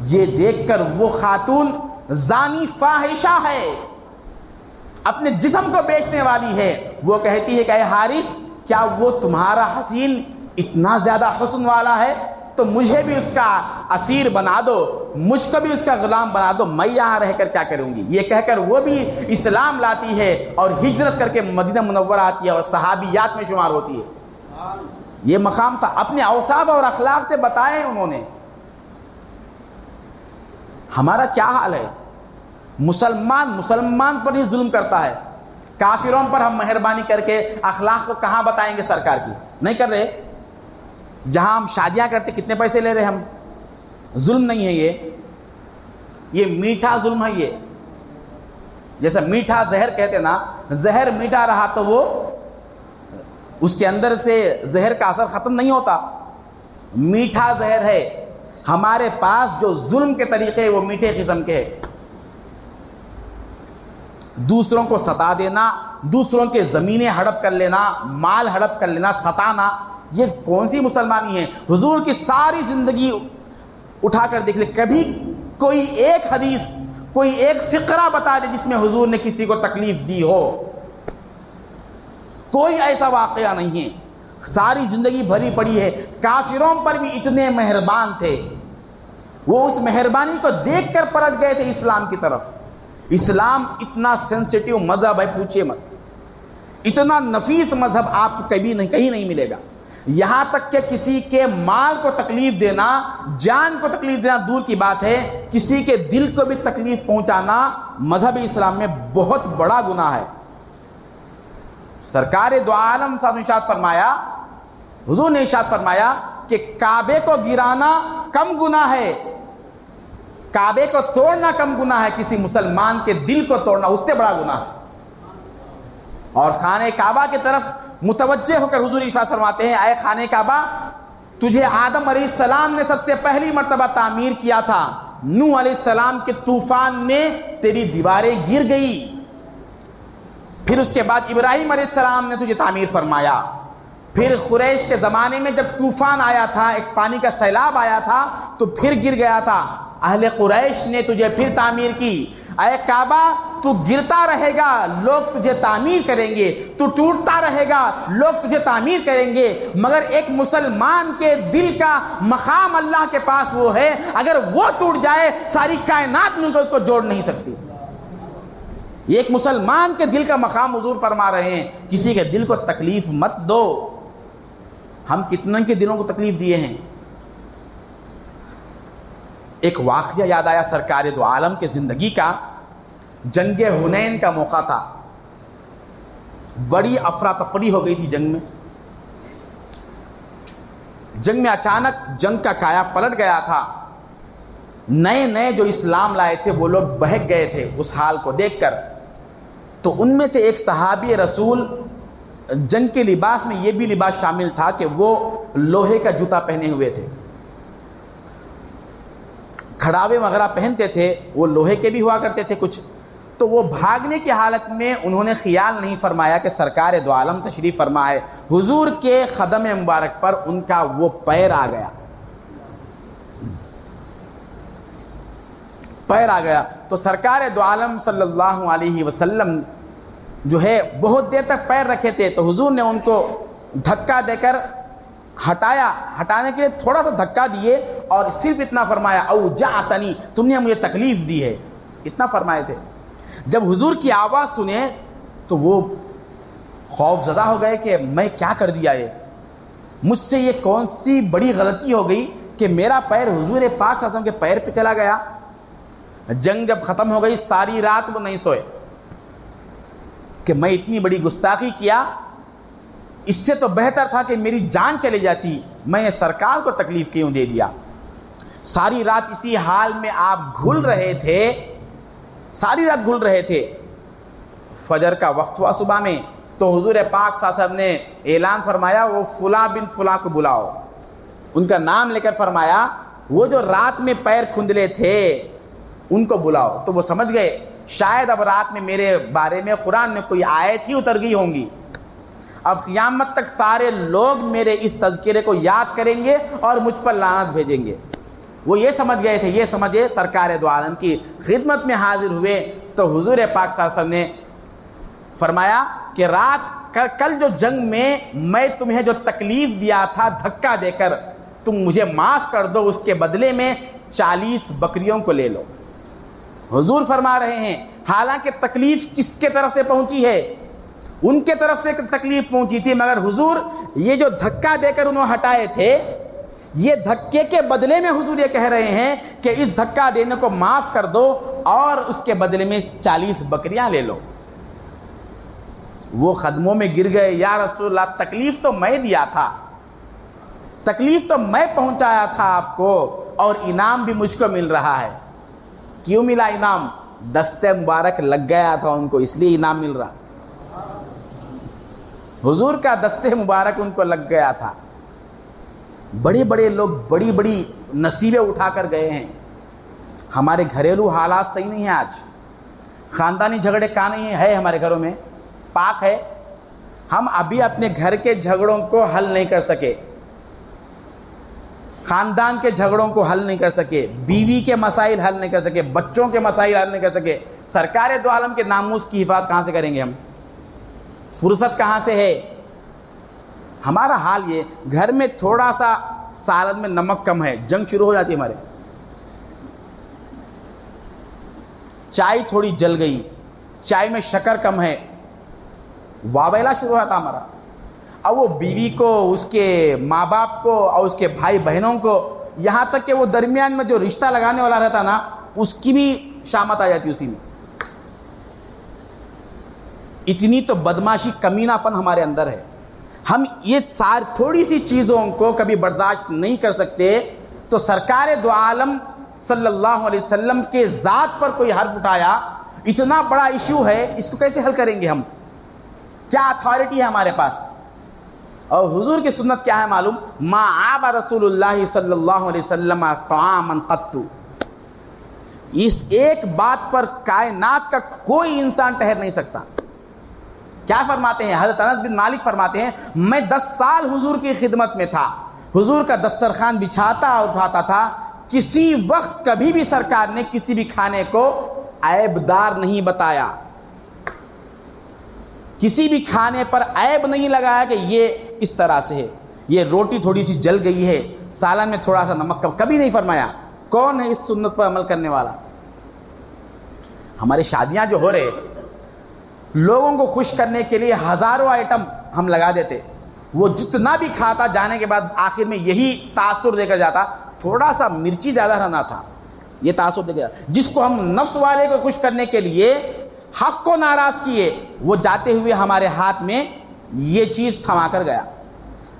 ये देखकर वो खातून जानी फाहिशा है। अपने जिसम को बेचने वाली है। वो कहती है कि हारिस, क्या वो तुम्हारा हसीन इतना ज़्यादा हुसन वाला है? तो मुझे भी उसका असीर बना दो, मुझको भी उसका गुलाम बना दो, मैं यहाँ रहकर क्या करूँगी? ये कहकर वो भी इस्लाम लाती है और हिजरत करके मदीना मुनवर आती है और सहाबियात में शुमार होती है। ये मकाम था। अपने अवसाब और अखलाक से बताए उन्होंने। हमारा क्या हाल है? मुसलमान मुसलमान पर ही जुल्म करता है। काफिरों पर हम मेहरबानी करके अखलाक को कहाँ बताएँगे सरकार की? नहीं कर रहे? जहाँ हम शादियाँ करते, कितने पैसे ले रहे हम? जुल्म नहीं है ये। ये मीठा जुल्म है ये। जैसे मीठा जहर कहते ना, जहर मीठा रहा तो वो उसके अंदर से जहर का असर खत्म नहीं होता। मीठा जहर है। हमारे पास जो जुल्म के तरीके वो मीठे किस्म के हैं। दूसरों को सता देना, दूसरों के जमीनें हड़प कर लेना, माल हड़प कर लेना, सताना, ये कौन सी मुसलमानी है? हुजूर की सारी ज़िंदगी उठाकर देख ले, कभी कोई एक हदीस, कोई एक फिक्रा बता दे जिसमें हुजूर ने किसी को तकलीफ़ दी हो। कोई ऐसा वाकया नहीं है। सारी ज़िंदगी भरी पड़ी है। काफिरों पर भी इतने मेहरबान थे। वो उस मेहरबानी को देखकर पलट गए थे इस्लाम की तरफ़। इस्लाम इतना सेंसिटिव मज़हब है, पूछिए मत। इतना नफीस मज़हब आपको कभी नहीं, कहीं नहीं मिलेगा। यहाँ तक कि किसी के माल को तकलीफ़ देना, जान को तकलीफ़ देना दूर की बात है। किसी के दिल को भी तकलीफ़ पहुंचाना मज़हब इस्लाम में बहुत बड़ा गुना है। सरकार दो आलम साहब निशात फरमाया, हुजूर ने इशाद फरमाया कि काबे को गिराना कम गुना है काबे को तोड़ना कम गुना है, किसी मुसलमान के दिल को तोड़ना उससे बड़ा गुना है और खाने काबा की तरफ़ मुतवजे होकर हुजूर ईशा फरमाते हैं, आए खाने काबा, तुझे आदम सलाम ने सबसे पहली मरतबा तामीर किया था। नू सलाम के तूफ़ान में तेरी दीवारें गिर गई। फिर उसके बाद इब्राहिम सलाम ने तुझे तामीर फरमाया। फिर खुरैश के ज़माने में जब तूफ़ान आया था, एक पानी का सैलाब आया था तो फिर गिर गया था। अहले कुरैश ने तुझे फिर तामीर की। अय काबा, तू गिरता रहेगा, लोग तुझे तामीर करेंगे। तू टूटता रहेगा, लोग तुझे तामीर करेंगे। मगर एक मुसलमान के दिल का मकाम अल्लाह के पास वो है। अगर वो टूट जाए, सारी कायनात मिलकर उसको जोड़ नहीं सकती। एक मुसलमान के दिल का मकाम हजूर फरमा रहे हैं। किसी के दिल को तकलीफ़ मत दो। हम कितने के दिलों को तकलीफ़ दिए हैं? एक वाक्य याद आया सरकार दो आलम के ज़िंदगी का, जंग हुनैन का मौका था। बड़ी अफरा तफरी हो गई थी जंग में। जंग में अचानक जंग का काया पलट गया था। नए नए जो इस्लाम लाए थे, वो लोग बहक गए थे उस हाल को देखकर। तो उनमें से एक सहाबी रसूल, जंग के लिबास में यह भी लिबास शामिल था कि वो लोहे का जूता पहने हुए थे। खड़ावे वगैरह पहनते थे, वो लोहे के भी हुआ करते थे कुछ तो वो भागने की हालत में उन्होंने ख्याल नहीं फरमाया कि सरकार दो आलम तशरीफ़ फरमा है हुजूर के कदम मुबारक पर उनका वो पैर आ गया। पैर आ गया। तो सरकार दो आलम सल्लल्लाहु अलैहि वसल्लम जो है, बहुत देर तक पैर रखे थे तो हुजूर ने उनको धक्का देकर हटाया, हटाने के लिए थोड़ा सा धक्का दिए और सिर्फ़ इतना फरमाया, औ, जा तनी, तुमने मुझे तकलीफ़ दी है। इतना फरमाए थे। जब हुजूर की आवाज़ सुने तो वो खौफ ज़दा हो गए कि मैं क्या कर दिया ये? मुझसे ये कौन सी बड़ी गलती हो गई कि मेरा पैर हुजूर पाक आज़म के पैर पे चला गया? जंग जब ख़त्म हो गई, सारी रात वो नहीं सोए। कि मैं इतनी बड़ी गुस्ताखी किया इससे तो बेहतर था कि मेरी जान चली जाती। मैं सरकार को तकलीफ़ क्यों दे दिया? सारी रात इसी हाल में आप घुल रहे थे। सारी रात घुल रहे थे। फजर का वक्त हुआ सुबह में तो हुजूर पाक साहब ने ऐलान फरमाया, वो फुला बिन फुला को बुलाओ। उनका नाम लेकर फरमाया, वो जो रात में पैर खुंदले थे, उनको बुलाओ। तो वो समझ गए, शायद अब रात में मेरे बारे में कुरान में कोई आयत ही उतर गई होंगी। अब क़ियामत तक सारे लोग मेरे इस तस्करे को याद करेंगे और मुझ पर लानत भेजेंगे। वो ये समझ गए थे, ये समझे सरकार दो आलम की खिदमत में हाजिर हुए तो हुजूर पाक साहब ने फरमाया कि रात कल जो जंग में मैं तुम्हें जो तकलीफ़ दिया था, धक्का देकर तुम मुझे माफ़ कर दो, उसके बदले में चालीस बकरियों को ले लो। हुजूर फरमा रहे हैं, हालाँकि तकलीफ़ किसके तरफ़ से पहुँची है? उनके तरफ़ से तकलीफ़ पहुँची थी, मगर हुजूर, ये जो धक्का देकर उन्होंने हटाए थे, ये धक्के के बदले में हुजूर ये कह रहे हैं कि इस धक्का देने को माफ़ कर दो और उसके बदले में चालीस बकरियाँ ले लो। वो कदमों में गिर गए, या रसूल तकलीफ़ तो मैं दिया था, तकलीफ़ तो मैं पहुँचाया था आपको और इनाम भी मुझको मिल रहा है। क्यों मिला इनाम? दस्ते मुबारक लग गया था उनको, इसलिए इनाम मिल रहा। हुजूर का दस्ते मुबारक उनको लग गया था। बड़े बड़े लोग बड़ी बड़ी नसीबें उठाकर गए हैं। हमारे घरेलू हालात सही नहीं है आज। खानदानी झगड़े का नहीं है हमारे घरों में। पाक है। हम अभी अपने घर के झगड़ों को हल नहीं कर सके। खानदान के झगड़ों को हल नहीं कर सके। बीवी के मसाइल हल नहीं कर सके। बच्चों के मसाइल हल नहीं कर सके। सरकार दो आलम के नामूस की हिफाजत कहाँ से करेंगे हम? फुर्सत कहाँ से है? हमारा हाल ये, घर में थोड़ा सा सालन में नमक कम है, जंग शुरू हो जाती है हमारे। चाय थोड़ी जल गई, चाय में शक्कर कम है। वावेला शुरू था हमारा। अब वो बीवी को, उसके माँ बाप को और उसके भाई बहनों को, यहाँ तक कि वो दरमियान में जो रिश्ता लगाने वाला रहता ना, उसकी भी शामत आ जाती उसी में। इतनी तो बदमाशी कमीनापन हमारे अंदर है। हम ये सार थोड़ी सी चीज़ों को कभी बर्दाश्त नहीं कर सकते तो सरकार दो आलम सल्लल्लाहु अलैहि वसल्लम के ज़ात पर कोई हर्फ उठाया, इतना बड़ा इशू है, इसको कैसे हल करेंगे हम? क्या अथॉरिटी है हमारे पास? और हुजूर की सुन्नत क्या है मालूम? मा आबा रसूलुल्लाह सल्लल्लाहु अलैहि वसल्लम इस एक बात पर कायनात का कोई इंसान ठहर नहीं सकता। क्या फरमाते हैं? हज़रत अनस बिन मालिक फरमाते हैं, मैं दस साल हुजूर की खिदमत में था। हुजूर का दस्तरखान बिछाता और उठाता था। किसी वक्त कभी भी सरकार ने किसी भी खाने को ऐबदार नहीं बताया। किसी भी खाने पर ऐब नहीं लगाया कि ये इस तरह से है। ये रोटी थोड़ी सी जल गई है। सालन में थोड़ा सा नमक कभी नहीं फरमाया। कौन है इस सुन्नत पर अमल करने वाला? हमारी शादियाँ जो हो रहे लोगों को खुश करने के लिए हज़ारों आइटम हम लगा देते। वो जितना भी खाता, जाने के बाद आखिर में यही तासुर देकर जाता। थोड़ा सा मिर्ची ज़्यादा रहना था। ये तासुर देकर जिसको हम नफ्स वाले को खुश करने के लिए हक को नाराज़ किए, वो जाते हुए हमारे हाथ में ये चीज़ थमा कर गया।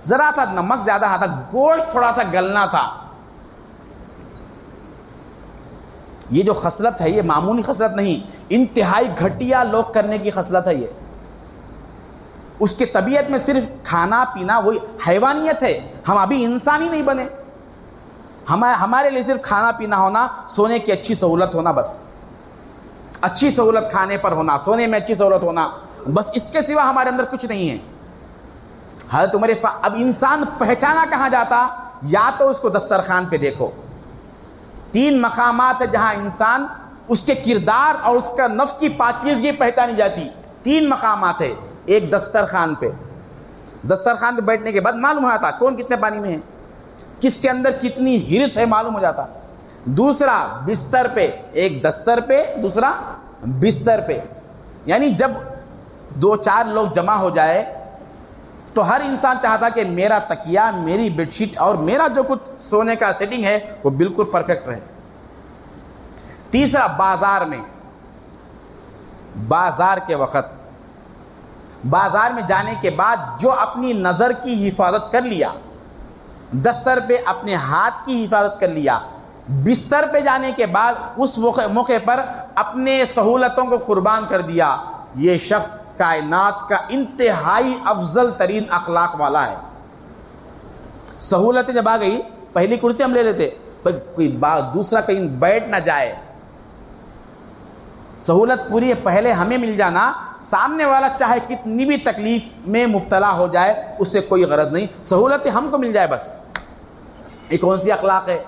जरा था नमक ज़्यादा था, गोश्त थोड़ा सा गलना था। ये जो खसरत है, ये मामूली खसरत नहीं इंतहाई घटिया लोग करने की खसलत है ये। उसके तबीयत में सिर्फ़ खाना, पीना, वही हैवानियत है। हम अभी इंसान ही नहीं बने। हमारे हमारे लिए सिर्फ़ खाना, पीना होना, सोने की अच्छी सहूलत होना बस। अच्छी सहूलत खाने पर होना, सोने में अच्छी सहूलत होना, बस इसके सिवा हमारे अंदर कुछ नहीं है। हर तुम्हारे अब इंसान पहचाना कहाँ जाता? या तो उसको दस्तरखान पे देखो। तीन मकामात है जहाँ इंसान उसके किरदार और उसका नफ्स की पाकिजगी पहचानी जाती। तीन मकामात है, एक दस्तरखान पे। दस्तरखान पे बैठने के बाद मालूम हो जाता, कौन कितने पानी में है? किसके अंदर कितनी हिरस है मालूम हो जाता। दूसरा बिस्तर पे, एक दस्तर पे, दूसरा बिस्तर पे। यानी जब दो चार लोग जमा हो जाए तो हर इंसान चाहता कि मेरा तकिया, मेरी बेडशीट और मेरा जो कुछ सोने का सेटिंग है, वो बिल्कुल परफेक्ट रहे। तीसरा, बाज़ार में। बाज़ार के वक्त। बाज़ार में जाने के बाद जो अपनी नज़र की हिफाजत कर लिया, दस्तर पे अपने हाथ की हिफाजत कर लिया, बिस्तर पे जाने के बाद उस मौके पर अपने सहूलतों को कुर्बान कर दिया, ये शख्स कायनात का इंतहाई अफजल तरीन अखलाक वाला है। सहूलतें जब आ गई, पहली कुर्सी हम ले लेते पर कोई दूसरा कहीं बैठ ना जाए। सहूलत पूरी पहले हमें मिल जाना। सामने वाला चाहे कितनी भी तकलीफ़ में मुब्तला हो जाए, उससे कोई गरज नहीं। सहूलत हमको मिल जाए बस। ये कौन सी अखलाक है?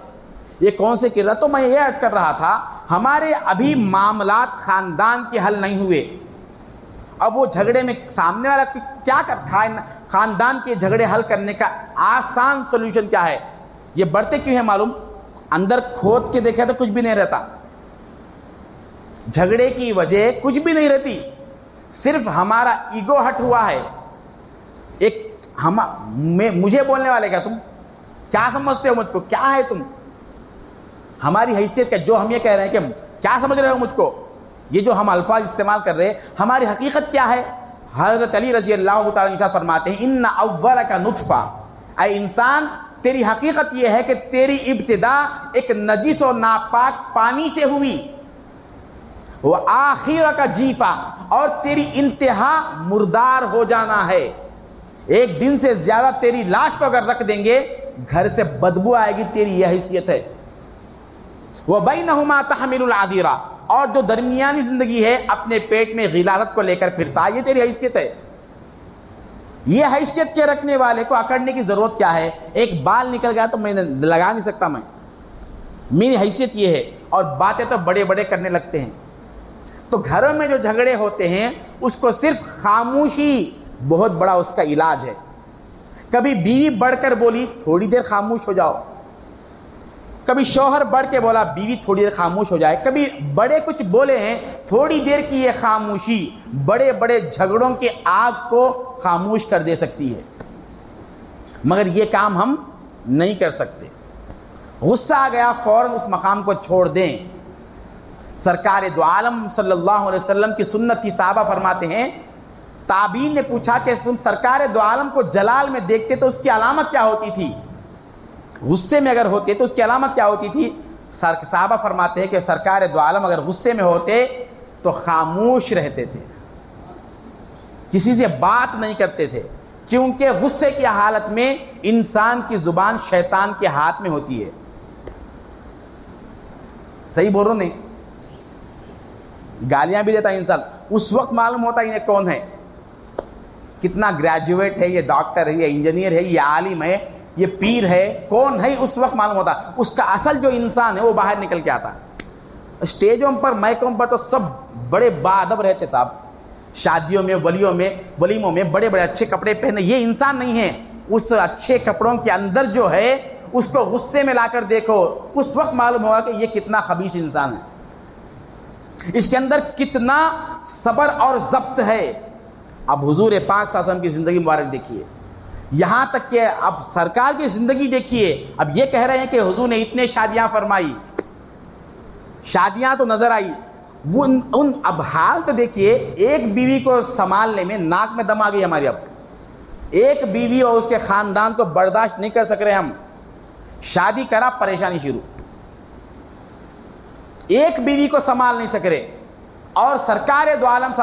ये कौन से किरदार? तो मैं ये अर्ज़ कर रहा था, हमारे अभी मामलात खानदान के हल नहीं हुए। अब वो झगड़े में सामने वाला क्या कर खान खानदान के झगड़े हल करने का आसान सोल्यूशन क्या है? ये बढ़ते क्यों है मालूम? अंदर खोद के देखा तो कुछ भी नहीं रहता। झगड़े की वजह कुछ भी नहीं रहती। सिर्फ़ हमारा ईगो हट हुआ है। एक हम, मैं, मुझे बोलने वाले क्या तुम? क्या समझते हो मुझको? क्या है तुम? हमारी हैसियत क्या? जो हम ये कह रहे हैं कि क्या समझ रहे हो मुझको? ये जो हम अल्फाज इस्तेमाल कर रहे हैं, हमारी हकीकत क्या है? हज़रत अली रज़ी अल्लाह फरमाते हैं इन अव्वल का नुतफ़ा। अ इंसान, तेरी हकीकत यह है कि तेरी इब्तदा एक नजीस और नापाक पानी से हुई। वो आखिर का जीफा और तेरी इंतहा मुर्दार हो जाना है। एक दिन से ज़्यादा तेरी लाश को अगर रख देंगे, घर से बदबू आएगी, तेरी यह हैसियत है। वह बई नहुमा तहमिल आदिरा और जो दरमियानी ज़िंदगी है, अपने पेट में गिलादत को लेकर फिरता, ये तेरी हैसियत है। ये हैसियत के रखने वाले को अकड़ने की ज़रूरत क्या है? एक बाल निकल गया तो मैं लगा नहीं सकता मैं। मेरी हैसियत ये है, और बातें तो बड़े बड़े करने लगते हैं। तो घरों में जो झगड़े होते हैं, उसको सिर्फ़ खामोशी, बहुत बड़ा उसका इलाज है। कभी बीवी बढ़कर बोली, थोड़ी देर खामोश हो जाओ। कभी शौहर बढ़ के बोला, बीवी थोड़ी देर खामोश हो जाए। कभी बड़े कुछ बोले हैं, थोड़ी देर की ये खामोशी बड़े बड़े झगड़ों के आग को खामोश कर दे सकती है। मगर ये काम हम नहीं कर सकते। गुस्सा आ गया, फ़ौरन उस मकाम को छोड़ दें। सरकार दो आलम सल्लल्लाहु अलैहि वसल्लम की सुन्नति साहबा फरमाते हैं, ताबीन ने पूछा कि तुम सरकार दो आलम को जलाल में देखते तो उसकी अलामत क्या होती थी? गुस्से में अगर होते तो उसकी अलामत क्या होती थी? साहबा फरमाते हैं कि सरकार दो आलम अगर गुस्से में होते तो खामोश रहते थे। किसी से बात नहीं करते थे, क्योंकि गुस्से की हालत में इंसान की ज़ुबान शैतान के हाथ में होती है। सही बोलो नहीं? गालियाँ भी देता है इंसान। उस वक्त मालूम होता है इन्हें कौन है। कितना ग्रेजुएट है, ये डॉक्टर है, ये इंजीनियर है, ये आलिम है, ये पीर है, कौन है, उस वक्त मालूम होता उसका असल जो इंसान है, वो बाहर निकल के आता स्टेजों पर, माइकों पर तो सब बड़े बादब रहते साहब। शादियों में, वलियों में, वलीमों में बड़े बड़े अच्छे कपड़े पहने, ये इंसान नहीं है। उस अच्छे कपड़ों के अंदर जो है, उसको गुस्से में लाकर देखो। उस वक्त मालूम होगा कि ये कितना खबीस इंसान है। इसके अंदर कितना सबर और जब्त है। अब हुजूर पाक सासम की ज़िंदगी मुबारक देखिए। यहाँ तक कि अब सरकार की ज़िंदगी देखिए अब ये कह रहे हैं कि हुजूर ने इतने शादियाँ फरमाई। शादियाँ तो नज़र आई। वो उन, उन अब हाल तो देखिए एक बीवी को संभालने में नाक में दम आ गई हमारी अब। एक बीवी और उसके खानदान को बर्दाश्त नहीं कर सक रहे हम। शादी करा परेशानी शुरू। एक बीवी को संभाल नहीं सक रहे। और सरकार दो आलम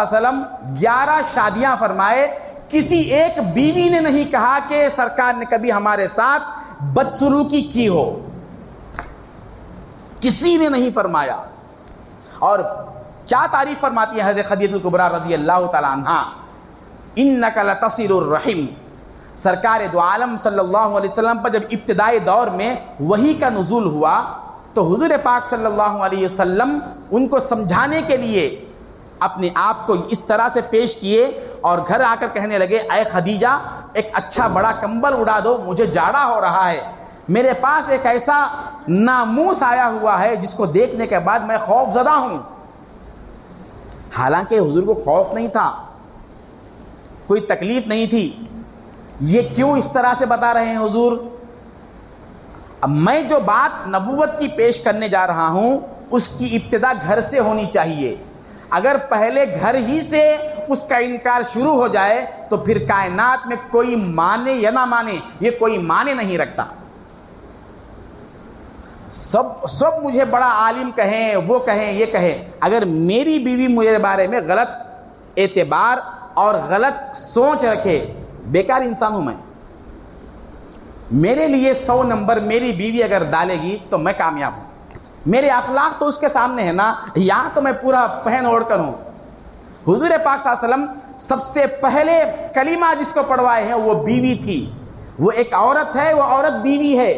ग्यारह शादियाँ फरमाए। किसी एक बीवी ने नहीं कहा कि सरकार ने कभी हमारे साथ बदसलूकी की हो। किसी ने नहीं फरमाया। और क्या तारीफ़ फरमाती है हज़रत रज़ी अल्लाह तला इन नकल तसीरहिम सरकार दो आलम सल्लल्लाहु अलैहि वसल्लम पर जब इब्तदाई दौर में वही का नजूल हुआ तो हुजूर पाक सल्लल्लाहु अलैहि वसल्लम उनको समझाने के लिए अपने आप को इस तरह से पेश किए और घर आकर कहने लगे अय खदीजा, एक अच्छा बड़ा कंबल उड़ा दो, मुझे जाड़ा हो रहा है। मेरे पास एक ऐसा नामूस आया हुआ है जिसको देखने के बाद मैं खौफ जदा हूँ। हालाँकि हुजूर को खौफ नहीं था, कोई तकलीफ़ नहीं थी। ये क्यों इस तरह से बता रहे हैं हुजूर? अब मैं जो बात नबूवत की पेश करने जा रहा हूँ, उसकी इब्तदा घर से होनी चाहिए। अगर पहले घर ही से उसका इनकार शुरू हो जाए तो फिर कायनात में कोई माने या ना माने, ये कोई माने नहीं रखता। सब सब मुझे बड़ा आलिम कहें, वो कहें, ये कहें, अगर मेरी बीवी मुझे बारे में गलत एतबार और गलत सोच रखे, बेकार इंसान हूँ मैं। मेरे लिए सौ नंबर मेरी बीवी अगर डालेगी तो मैं कामयाब हूँ। मेरे अखलाक तो उसके सामने है ना यहाँ तो मैं पूरा पहन ओढ़ कर हूँ। हुजूर पाक सल्लम सबसे पहले कलीमा जिसको पढ़वाए हैं, वो बीवी थी। वो एक औरत है, वो औरत बीवी है।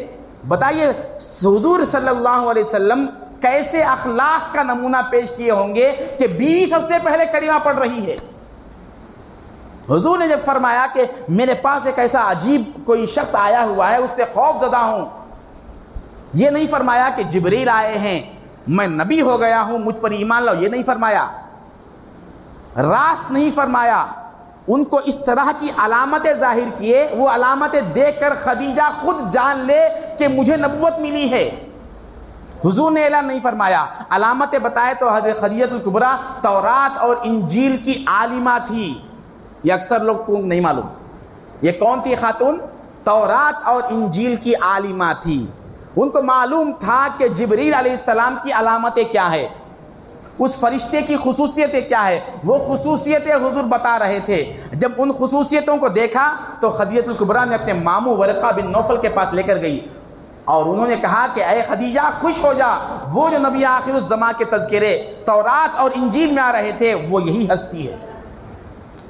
बताइए, हुजूर वसल्लम कैसे अखलाक का नमूना पेश किए होंगे कि बीवी सबसे पहले कलीमा पढ़ रही है? हुजूर ने जब फरमाया कि मेरे पास एक ऐसा अजीब कोई शख्स आया हुआ है, उससे खौफ जदा हूँ। यह नहीं फरमाया कि जिबरील आए हैं, मैं नबी हो गया हूँ, मुझ पर ईमान लो ये नहीं फरमाया। रास्त नहीं फरमाया। उनको इस तरह की अलामतें ज़ाहिर किए, वो अलामतें देखकर खदीजा खुद जान ले कि मुझे नबूत मिली है। हुजूर ने ऐलान नहीं फरमाया। अलामतें बताए तो हज़रत खदीजतुल कुबरा तौरात और इंजील की आलिमा थी। ये अक्सर लोग को नहीं मालूम। ये कौन थी खातून? तौरात और इंजील की आलिमा थी। उनको मालूम था कि जबरील सलाम की अलामतें क्या है। उस फरिश्ते की खसूसियतें क्या है। वो खसूसियतें हुजूर बता रहे थे। जब उन खसूसियतों को देखा तो खदीतुल्कुबरा ने अपने मामू वरका बिन नौफल के पास लेकर गई। और उन्होंने कहा कि अय खदीजा, खुश हो जा। वो जो नबी आखिर उस जमा के तस्करे तौरात और इंजील में आ रहे थे, वो यही हस्ती है।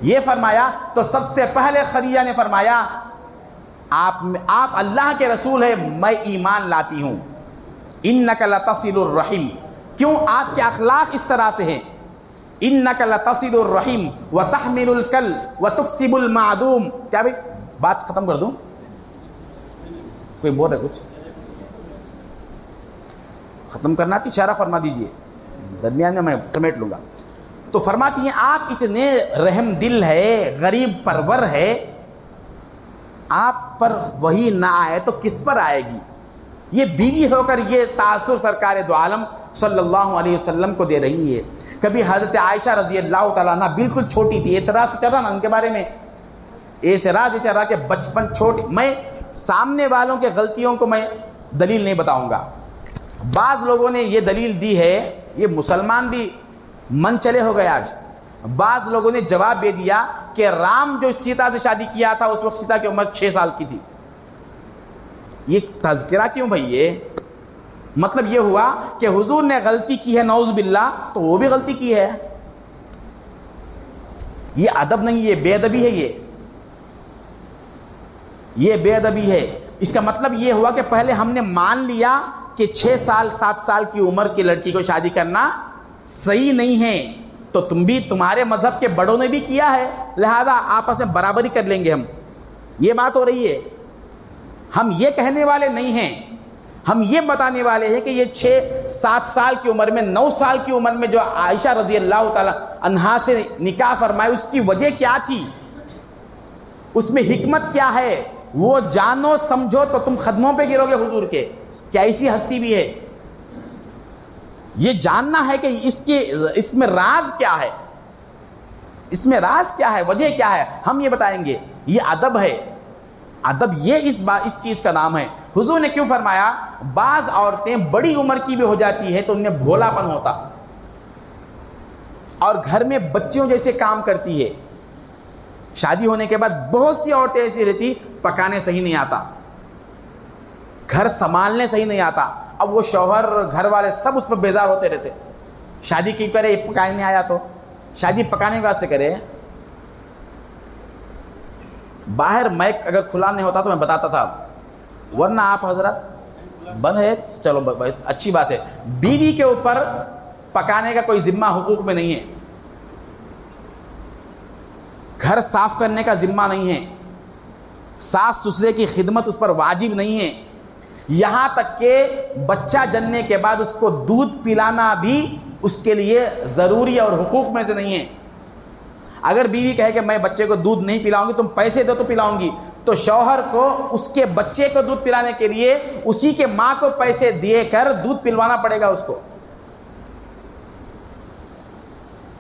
ये फरमाया तो सबसे पहले खदीजा ने फरमाया, आप आप अल्लाह के रसूल है, मैं ईमान लाती हूँ। इन नकल तसीलरहीम क्यों? आपके अखलाक इस तरह से हैं। इन नकल तसीलरहीम व तहमिल कल व तुकसिबुल मादूम। क्या भाई? बात खत्म कर दूँ? कोई बोल रहे कुछ? खत्म करना तो इशारा फरमा दीजिए। दरमियान में मैं समेट लूँगा। तो फरमाती हैं, आप इतने रहम दिल है, गरीब परवर है, आप पर वही ना आए तो किस पर आएगी? ये बीवी होकर ये तासुर सरकार दो आलम सल्लल्लाहु अलैहि वसल्लम को दे रही है। कभी हज़रत आयशा रज़ी अल्लाह तला बिल्कुल छोटी थी, एतराज़ चल रहा ना उनके बारे में? एतराज़ चल रहा कि बचपन छोटी, मैं सामने वालों के गलतियों को मैं दलील नहीं बताऊँगा। बाज लोगों ने ये दलील दी है, ये मुसलमान भी मन चले हो गए आज। बाद लोगों ने जवाब दे दिया कि राम जो सीता से शादी किया था, उस वक्त सीता की उम्र छह साल की थी। ये तस्करा क्यों भाई ये? मतलब ये हुआ कि हुजूर ने गलती की है नौज बिल्ला तो वो भी गलती की है। ये अदब नहीं, ये बेदबी है ये। ये बेदबी है। इसका मतलब ये हुआ कि पहले हमने मान लिया कि छह साल, सात साल की उम्र की लड़की को शादी करना सही नहीं है तो तुम भी तुम्हारे मज़हब के बड़ों ने भी किया है। लिहाजा आपस में बराबरी कर लेंगे हम। ये बात हो रही है। हम ये कहने वाले नहीं हैं। हम ये बताने वाले हैं कि ये छह, सात साल की उम्र में, नौ साल की उम्र में जो आयशा रज़ी अल्लाह तहा से निकाह फरमाए, उसकी वजह क्या थी? उसमें हिकमत क्या है? वो जानो, समझो तो तुम खदमों पे गिरोगे हुजूर के। क्या ऐसी हस्ती भी है? ये जानना है कि इसके, इसमें राज क्या है? इसमें राज क्या है? वजह क्या है? हम ये बताएँगे। ये अदब है। अदब ये इस बात इस चीज़ का नाम है। हुजूर ने क्यों फरमाया? बाज औरतें बड़ी उम्र की भी हो जाती है तो उनमें भोलापन होता। और घर में बच्चियों जैसे काम करती है। शादी होने के बाद बहुत सी औरतें ऐसी रहती, पकाने सही नहीं आता। घर संभालने सही नहीं आता। अब वो शौहर घर वाले सब उस पर बेजार होते रहते। शादी क्यों करे? पकाने आया तो। शादी पकाने के वास्ते करे। बाहर मैक अगर खुला नहीं होता तो मैं बताता था। वरना आप हज़रत, बंद है? चलो अच्छी बात है। बीवी के ऊपर पकाने का कोई जिम्मा हुकूक में नहीं है। घर साफ़ करने का जिम्मा नहीं है। सास ससुरे की खिदमत उस पर वाजिब नहीं है। यहाँ तक के बच्चा जनने के बाद उसको दूध पिलाना भी उसके लिए ज़रूरी और हुकूक में से नहीं है। अगर बीवी कहे कि मैं बच्चे को दूध नहीं पिलाऊँगी, तुम पैसे दो तो पिलाऊँगी तो शौहर को, उसके बच्चे को दूध पिलाने के लिए उसी के माँ को पैसे दिए कर दूध पिलवाना पड़ेगा उसको।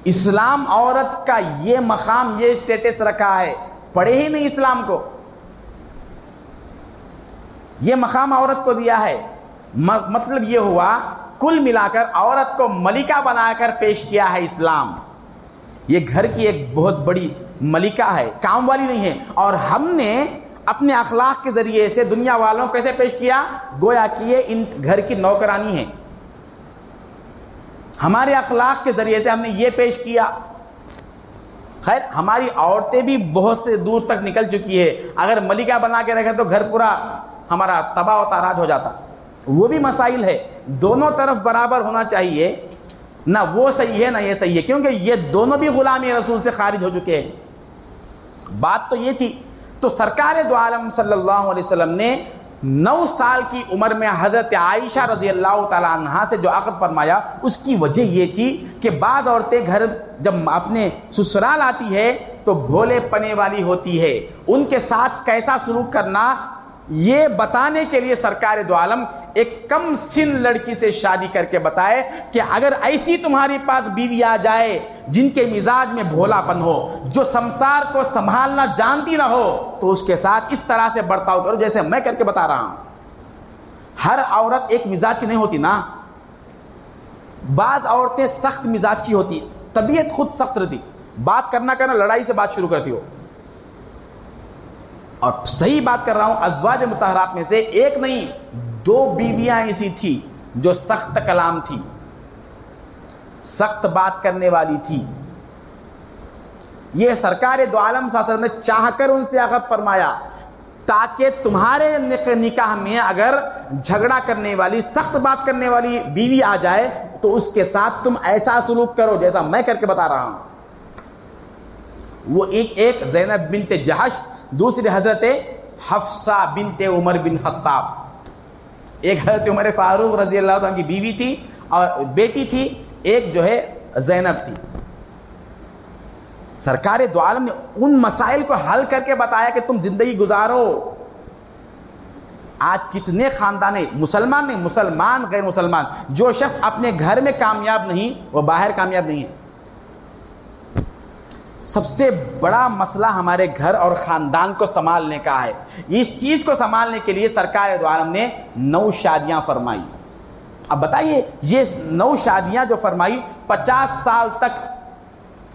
इस्लाम औरत का ये मकाम, ये स्टेटस रखा है। पढ़े ही नहीं इस्लाम को। ये मकाम औरत को दिया है। मतलब ये हुआ, कुल मिलाकर औरत को मलिका बनाकर पेश किया है इस्लाम। ये घर की एक बहुत बड़ी मलिका है, काम वाली नहीं है। और हमने अपने अखलाक के ज़रिए से दुनिया वालों को कैसे पेश किया? गोया कि ये इन घर की नौकरानी है। हमारे अखलाक के ज़रिए से हमने ये पेश किया। खैर, हमारी औरतें भी बहुत से दूर तक निकल चुकी है। अगर मलिका बना के रखे तो घर पूरा हमारा तबाह ताराज हो जाता। वो भी मसाइल है। दोनों तरफ़ बराबर होना चाहिए। ना वो सही है, ना ये सही है। क्योंकि ये दोनों भी गुलामी रसूल से खारिज हो चुके हैं। बात तो ये थी। तो सरकार दो आलम सल्लल्लाहु अलैहि वसल्लम ने नौ साल की उम्र में हज़रत आयशा रज़ी अल्लाह तहा से जो अकद फरमाया, उसकी वजह यह थी कि बाद औरतें घर जब अपने ससुराल आती है तो भोले पने वाली होती है। उनके साथ कैसा सलूक करना ये बताने के लिए सरकार दो आलम एक कम सिन लड़की से शादी करके बताए कि अगर ऐसी तुम्हारे पास बीवी आ जाए, जिनके मिजाज में भोलापन हो, जो संसार को संभालना जानती ना हो तो उसके साथ इस तरह से बर्ताव करो जैसे मैं करके बता रहा हूँ। हर औरत एक मिजाज की नहीं होती ना? बाज औरतें सख्त मिजाज की होती, तबीयत खुद सख्त रहती। बात करना करना लड़ाई से बात शुरू करती हो। और सही बात कर रहा हूँ, अजवाज मुतहरात में से एक नहीं, दो बीवियाँ ऐसी थी जो सख्त कलाम थी, सख्त बात करने वाली थी। यह सरकार दो आलम ने चाहकर उनसे आगत फरमाया, ताकि तुम्हारे निकाह में अगर झगड़ा करने वाली, सख्त बात करने वाली बीवी आ जाए तो उसके साथ तुम ऐसा सलूक करो जैसा मैं करके बता रहा हूँ। वो एक एक जैनब बिनते जहश दूसरी हज़रत हफ्सा बिनते उमर बिन खत्ताब। एक हज़रत उमर फारूक रज़ी अल्लाह की बीवी थी और बेटी थी, एक जो है जैनब थी। सरकार द्वालम ने उन मसाइल को हल करके बताया कि तुम ज़िंदगी गुजारो। आज कितने खानदान मुसलमान नहीं, मुसलमान, गैर मुसलमान। जो शख्स अपने घर में कामयाब नहीं, वो बाहर कामयाब नहीं है। सबसे बड़ा मसला हमारे घर और ख़ानदान को संभालने का है। इस चीज़ को संभालने के लिए सरकार द्वारा ने नौ शादियाँ फरमाई। अब बताइए, ये नौ शादियाँ जो फरमाई, पचास साल तक,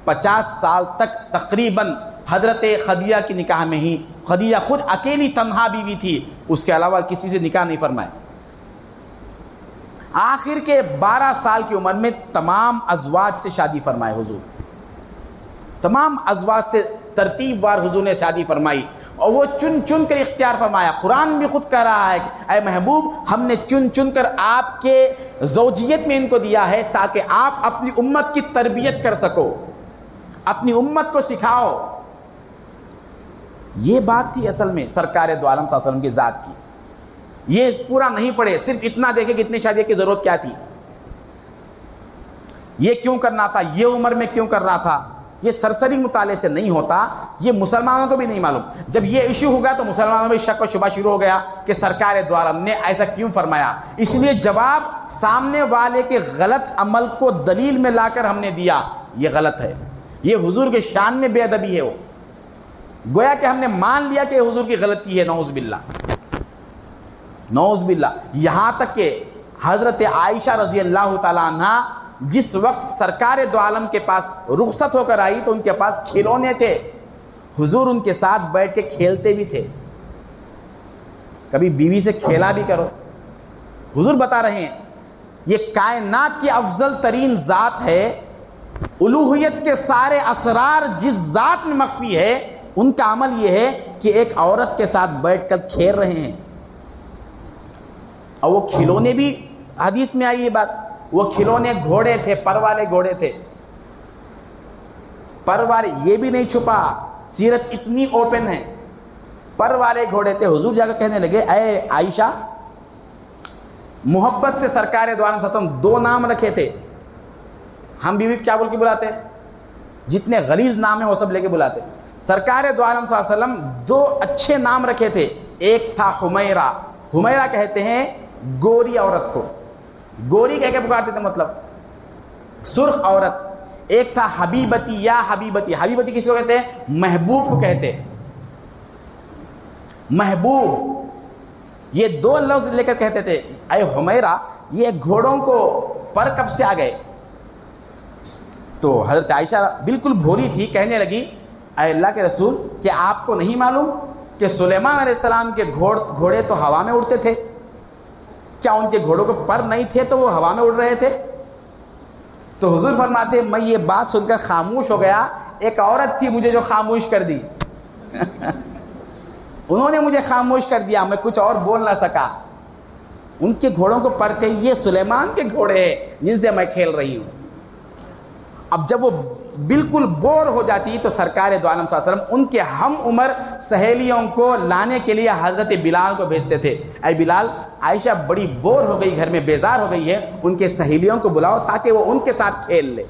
पचास साल तक तकरीबन हज़रत खदिया की निकाह में ही, खदिया खुद अकेली तनहा बीवी थी, उसके अलावा किसी से निकाह नहीं फरमाए। आखिर के 12 साल की उम्र में तमाम अजवाज से शादी फरमाए हुजूर। तमाम अजवाज से तरतीब बार हुजूर ने शादी फरमाई और वो चुन चुन कर इख्तियार फरमाया। कुरान भी खुद कह रहा है अय महबूब, हमने चुन चुन कर आपके जोजियत में इनको दिया है ताकि आप अपनी उम्मत की तरबियत कर सको। अपनी उम्मत को सिखाओ। ये बात थी असल में सरकार द्वालम की जात की। ये पूरा नहीं पड़े सिर्फ़ इतना देखे कि इतनी शादी की ज़रूरत क्या थी। ये क्यों करना था? ये उम्र में क्यों कर रहा था? ये सरसरी मुताले से नहीं होता, ये मुसलमानों को भी नहीं मालूम। जब ये इश्यू हो गया तो मुसलमानों में शक व शुबा शुरू हो गया कि सरकार द्वारा ने ऐसा क्यों फरमाया। इसलिए जवाब सामने वाले के गलत अमल को दलील में लाकर हमने दिया, ये गलत है। ये हुजूर के शान में बेअदबी है वो। गोया कि हमने मान लिया कि हुजूर की गलती है नौज बिल्ला नौज बिल्ला यहाँ तक के हज़रत आयशा रज़ी अल्लाह तला जिस वक्त सरकार दो आलम के पास रुखसत होकर आई तो उनके पास खिलौने थे। हुजूर उनके साथ बैठ के खेलते भी थे। कभी बीवी से खेला भी करो। हुजूर बता रहे हैं, ये कायनात की अफजल तरीन जात है। उलूहियत के सारे असरार जिस जात में मख्फी है, उनका अमल यह है कि एक औरत के साथ बैठकर खेल रहे हैं। और वो खिलौने भी हदीस में आई ये बात। वो खिलौने घोड़े थे पर वाले घोड़े थे। पर वाले ये भी नहीं छुपा, सीरत इतनी ओपन है। पर वाले घोड़े थे। हुजूर जाकर कहने लगे अय आयशा, मोहब्बत से सरकार द्वारा दो नाम रखे थे। हम बीवी क्या बोल के बुलाते जितने गलीज नाम है वो सब लेके बुलाते सरकार द्वारा दो अच्छे नाम रखे थे। एक था हुमैरा। हुमैरा कहते हैं, गोरी औरत को। गोरी कह के पुकारते थे मतलब। सुर्ख औरत। एक था हबीबती, या हबीबती। हबीबती किसको कहते हैं? महबूब को कहते हैं। महबूब। ये दो लफ्ज लेकर कहते थे अय हुमैरा, ये घोड़ों को पर कब से आ गए? तो हज़रत आयशा बिल्कुल भोरी थी, कहने लगी अल्लाह के रसूल, क्या आपको नहीं मालूम कि सुलेमान सलाम के घोड़ घोड़े तो हवा में उड़ते थे? क्या उनके घोड़ों के पर नहीं थे तो वो हवा में उड़ रहे थे। तो हुजूर फरमाते, मैं ये बात सुनकर खामोश हो गया। एक औरत थी मुझे जो खामोश कर दी। उन्होंने मुझे खामोश कर दिया, मैं कुछ और बोल ना सका। उनके घोड़ों को पर थे ये सुलेमान के घोड़े हैं, जिनसे मैं खेल रही हूँ। अब जब वो बिल्कुल बोर हो जाती तो सरकार दोम उनके हम उम्र सहेलियों को लाने के लिए हज़रत बिलाल को भेजते थे। अरे बिलाल, आयशा बड़ी बोर हो गई, घर में बेजार हो गई है, उनके सहेलियों को बुलाओ ताकि वो उनके साथ खेल ले।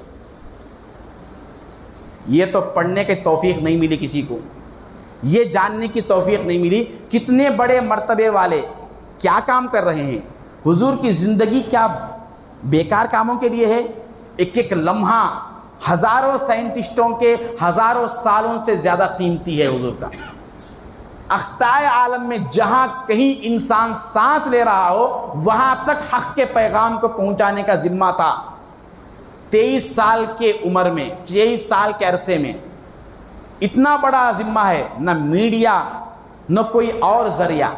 ये तो पढ़ने की तोफीक नहीं मिली किसी को। ये जानने की तोफीक नहीं मिली। कितने बड़े मर्तबे वाले क्या काम कर रहे हैं? हुजूर की ज़िंदगी क्या बेकार कामों के लिए है? एक एक लम्हा हज़ारों साइंटिस्टों के हज़ारों सालों से ज़्यादा कीमती है हजूर का। अख्ताए आलम में जहाँ कहीं इंसान सांस ले रहा हो, वहाँ तक हक के पैगाम को पहुँचाने का जिम्मा था। तेईस साल के उम्र में, तेईस साल के अरसे में इतना बड़ा जिम्मा है, न मीडिया, न कोई और ज़रिया।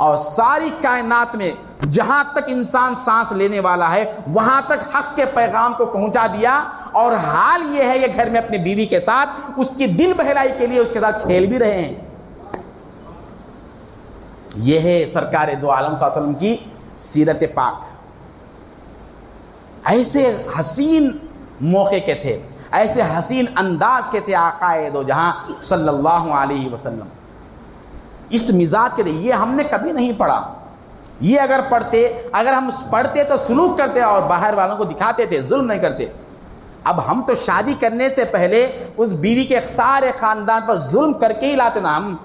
और सारी कायनात में जहाँ तक इंसान सांस लेने वाला है, वहाँ तक हक के पैगाम को पहुँचा दिया। और हाल यह है, ये घर में अपनी बीवी के साथ, उसकी दिल बहलाई के लिए उसके साथ खेल भी रहे हैं। यह है सरकार दो आलम की सीरत पाक। ऐसे हसीन मौके के थे, ऐसे हसीन अंदाज के थे आकाए दो जहाँ सल्लल्लाहु अलैहि वसल्लम। इस मिजाज के लिए, ये हमने कभी नहीं पढ़ा। ये अगर पढ़ते, अगर हम पढ़ते तो सलूक करते और बाहर वालों को दिखाते थे, जुल्म नहीं करते। अब हम तो शादी करने से पहले उस बीवी के सारे खानदान पर जुल्म करके ही लाते ना हम।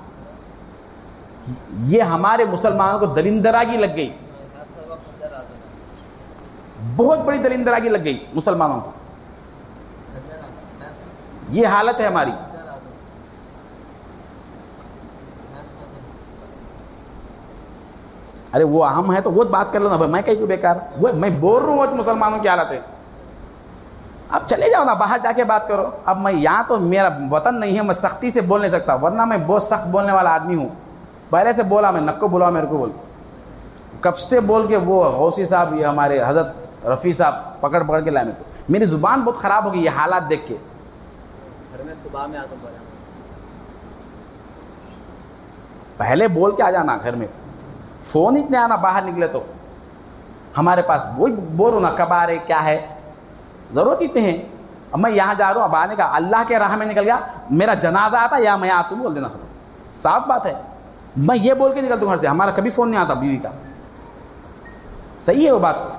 ये हमारे मुसलमानों को दलिंदरागी लग गई। बहुत बड़ी दलिंदरागी लग गई मुसलमानों को। ये हालत है हमारी। अरे वो अहम है तो वो बात कर लो ना भाई मैं कहीं क्यों बेकार? वो मैं बोल रहा हूँ मुसलमानों की हालत है। अब चले जाओ ना बाहर जाके बात करो। अब मैं यहाँ तो मेरा वतन नहीं है मैं सख्ती से बोल नहीं सकता वरना मैं बहुत सख्त बोलने वाला आदमी हूँ। पहले से बोला मैं नक्को बुलाओ मेरे को बोल। कब से बोल के वो गौसी साहब ये हमारे हज़रत रफ़ी साहब पकड़ पकड़ के लाए मेरे को। मेरी ज़ुबान बहुत ख़राब होगी ये हालात देख के। घर में सुबह में आता पहले बोल के आ जाना घर में। फ़ोन इतने आना बाहर निकले तो हमारे पास वही बोलो ना कब आ रहे क्या है? ज़रूरत इतने हैं। अब मैं यहाँ जा रहा हूँ, अब आने का अल्लाह के राह में निकल गया, मेरा जनाजा आता या मैं आता बोल देना साफ़ बात है। मैं ये बोल के निकलता हूँ घर से, हमारा कभी फ़ोन नहीं आता बीवी का। सही है वो बात?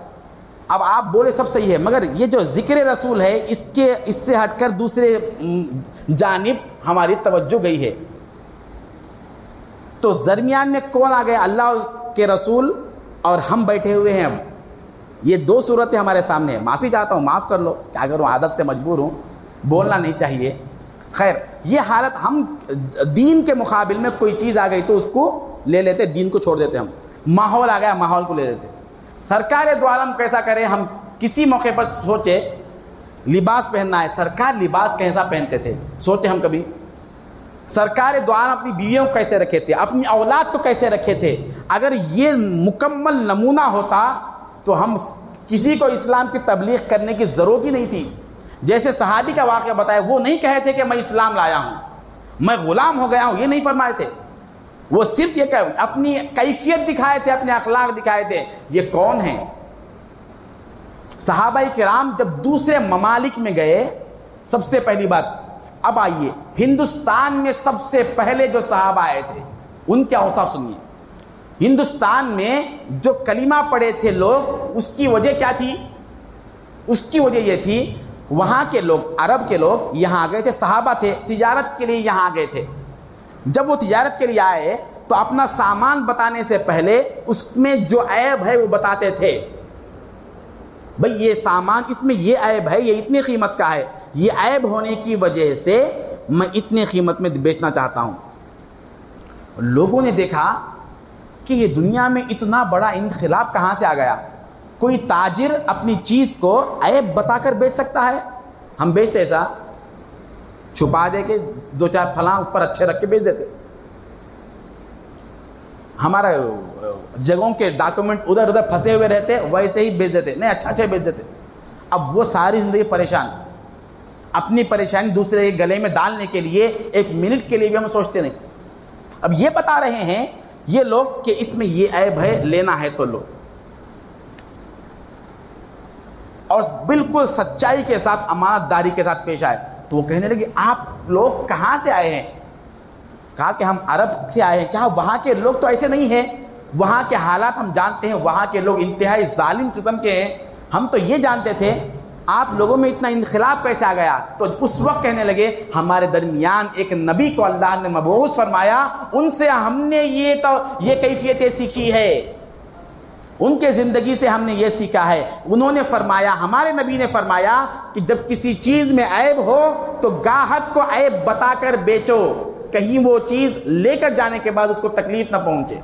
अब आप बोले सब सही है, मगर ये जो ज़िक्र रसूल है, इसके, इससे हटकर दूसरे जानब हमारी तवज्जो गई है। तो दरमियान में कौन आ गया? अल्लाह के रसूल और हम बैठे हुए हैं अब। ये दो सूरतें हमारे सामने है। माफ़ी चाहता हूँ, माफ़ कर लो अगर वो आदत से मजबूर हूँ, बोलना नहीं चाहिए। खैर, ये हालत हम दीन के मुकाबिल में कोई चीज़ आ गई तो उसको ले लेते, दीन को छोड़ देते हम। माहौल आ गया, माहौल को ले लेते। सरकार द्वारा कैसा करें, हम किसी मौके पर सोचे, लिबास पहनना है। सरकार लिबास कैसा पहनते थे? सोचे हम कभी। सरकार द्वारा अपनी बीवियों को कैसे रखे थे? अपनी औलाद को कैसे रखे थे? अगर ये मुकम्मल नमूना होता तो हम किसी को इस्लाम की तबलीग करने की ज़रूरत ही नहीं थी। जैसे सहाबी का वाक्य बताया, वो नहीं कहे थे कि मैं इस्लाम लाया हूँ। मैं गुलाम हो गया हूँ, ये नहीं फरमाए थे। वो सिर्फ़ ये कह, अपनी कैफियत दिखाए थे, अपने अखलाक दिखाए थे, ये कौन है? सहाबा राम जब दूसरे ममालिक में गए, सबसे पहली बात अब आइए, हिंदुस्तान में सबसे पहले जो साहबा आए थे, उनके अवसा सुनिए। हिंदुस्तान में जो कलीमा पड़े थे लोग, उसकी वजह क्या थी? उसकी वजह यह थी, वहाँ के लोग, अरब के लोग यहाँ आ गए थे, सहाबा थे, तिजारत के लिए यहाँ आ गए थे। जब वो तिजारत के लिए आए तो अपना सामान बताने से पहले उसमें जो ऐब है वो बताते थे। भाई, ये सामान, इसमें ये ऐब है, ये इतनी कीमत का है। ये ऐब होने की वजह से मैं इतनी कीमत में बेचना चाहता हूँ। लोगों ने देखा कि ये दुनिया में इतना बड़ा इनखिलाब कहाँ से आ गया? कोई ताजिर अपनी चीज़ को ऐब बताकर बेच सकता है? हम बेचते ऐसा छुपा दे के दो चार फला ऊपर अच्छे रख के बेच देते। हमारा जगहों के डॉक्यूमेंट उधर उधर फंसे हुए रहते, वैसे ही बेच देते। नहीं अच्छा अच्छा बेच देते। अब वो सारी ज़िंदगी परेशान। अपनी परेशानी दूसरे के गले में डालने के लिए एक मिनट के लिए भी हम सोचते नहीं। अब ये बता रहे हैं, ये लोग कि इसमें ये ऐब है लेना है तो लो। और बिल्कुल सच्चाई के साथ, अमानतदारी के साथ पेश आए। तो वो कहने लगे, आप लोग कहाँ से आए हैं? कहा कि, हम अरब से आए हैं। क्या वहाँ के लोग तो ऐसे नहीं हैं। वहाँ के हालात हम जानते हैं। वहाँ के लोग इंतहाई जालिम किस्म के हैं। हम तो ये जानते थे आप लोगों में इतना इनखिलाफ कैसे आ गया? तो उस वक्त कहने लगे, हमारे दरमियान एक नबी को अल्लाह ने मबूस फरमाया, उनसे हमने ये तो ये कैफियतें सीखी है। उनके ज़िंदगी से हमने ये सीखा है। उन्होंने फरमाया, हमारे नबी ने फरमाया कि जब किसी चीज़ में ऐब हो तो गाहक को ऐब बताकर बेचो। कहीं वो चीज़ लेकर जाने के बाद उसको तकलीफ़ ना पहुँचे।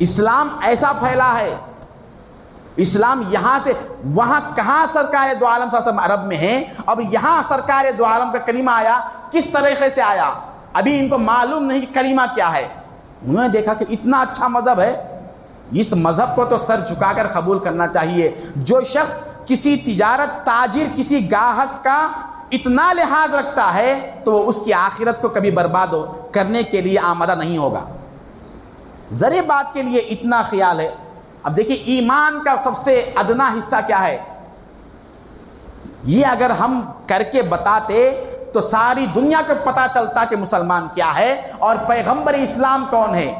इस्लाम ऐसा फैला है इस्लाम यहाँ से, वहाँ कहाँ सरकार दो आलम अरब में है? अब यहाँ सरकार दो आलम का कलीमा आया, किस तरीके से आया? अभी इनको मालूम नहीं कि कलीमा क्या है। उन्होंने देखा कि इतना अच्छा मज़हब है। इस मज़हब को तो सर झुकाकर कबूल करना चाहिए। जो शख्स किसी तिजारत, ताजिर, किसी गाहक का इतना लिहाज रखता है तो उसकी आखिरत को कभी बर्बाद हो करने के लिए आमदा नहीं होगा। जरे बात के लिए इतना ख्याल है। अब देखिए, ईमान का सबसे अदना हिस्सा क्या है? ये अगर हम करके बताते तो सारी दुनिया को पता चलता कि मुसलमान क्या है, और पैगंबर इस्लाम कौन है?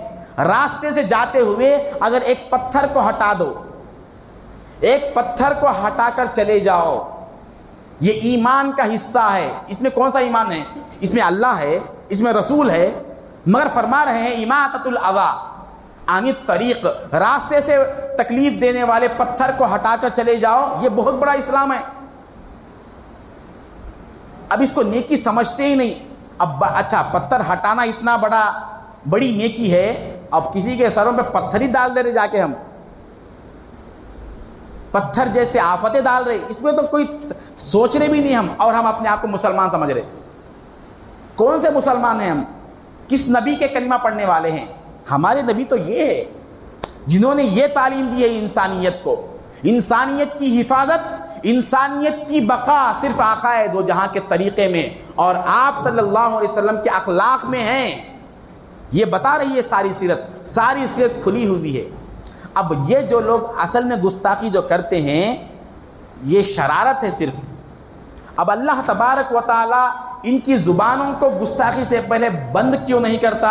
रास्ते से जाते हुए अगर एक पत्थर को हटा दो, एक पत्थर को हटाकर चले जाओ, ये ईमान का हिस्सा है। इसमें कौन सा ईमान है? इसमें अल्लाह है, इसमें रसूल है, मगर फरमा रहे हैं, इमातुल अवा आनी तरीक, रास्ते से तकलीफ़ देने वाले पत्थर को हटाकर चले जाओ, ये बहुत बड़ा इस्लाम है। अब इसको नेकी समझते ही नहीं। अब अच्छा पत्थर हटाना इतना बड़ा, बड़ी नेकी है, अब किसी के सरों पे पत्थर ही डाल दे रहे जाके हम। पत्थर जैसे आफतें डाल रहे, इसमें तो कोई सोच रहे भी नहीं हम, और हम अपने आप को मुसलमान समझ रहे। कौन से मुसलमान हैं हम? किस नबी के कलिमा पढ़ने वाले हैं? हमारे नबी तो ये है, जिन्होंने ये तालीम दी है इंसानियत को। इंसानियत की हिफाजत, इंसानियत की बका सिर्फ़ आका दो जहाँ के तरीके में। और आप सल्लल्लाहु अलैहि वसल्लम के अखलाक में हैं। ये बता रही है सारी सीरत। सारी सीरत खुली हुई है। अब ये जो लोग असल में गुस्ताखी जो करते हैं, ये शरारत है सिर्फ़। अब अल्लाह तबारक व ताली इनकी जुबानों को गुस्ताखी से पहले बंद क्यों नहीं करता?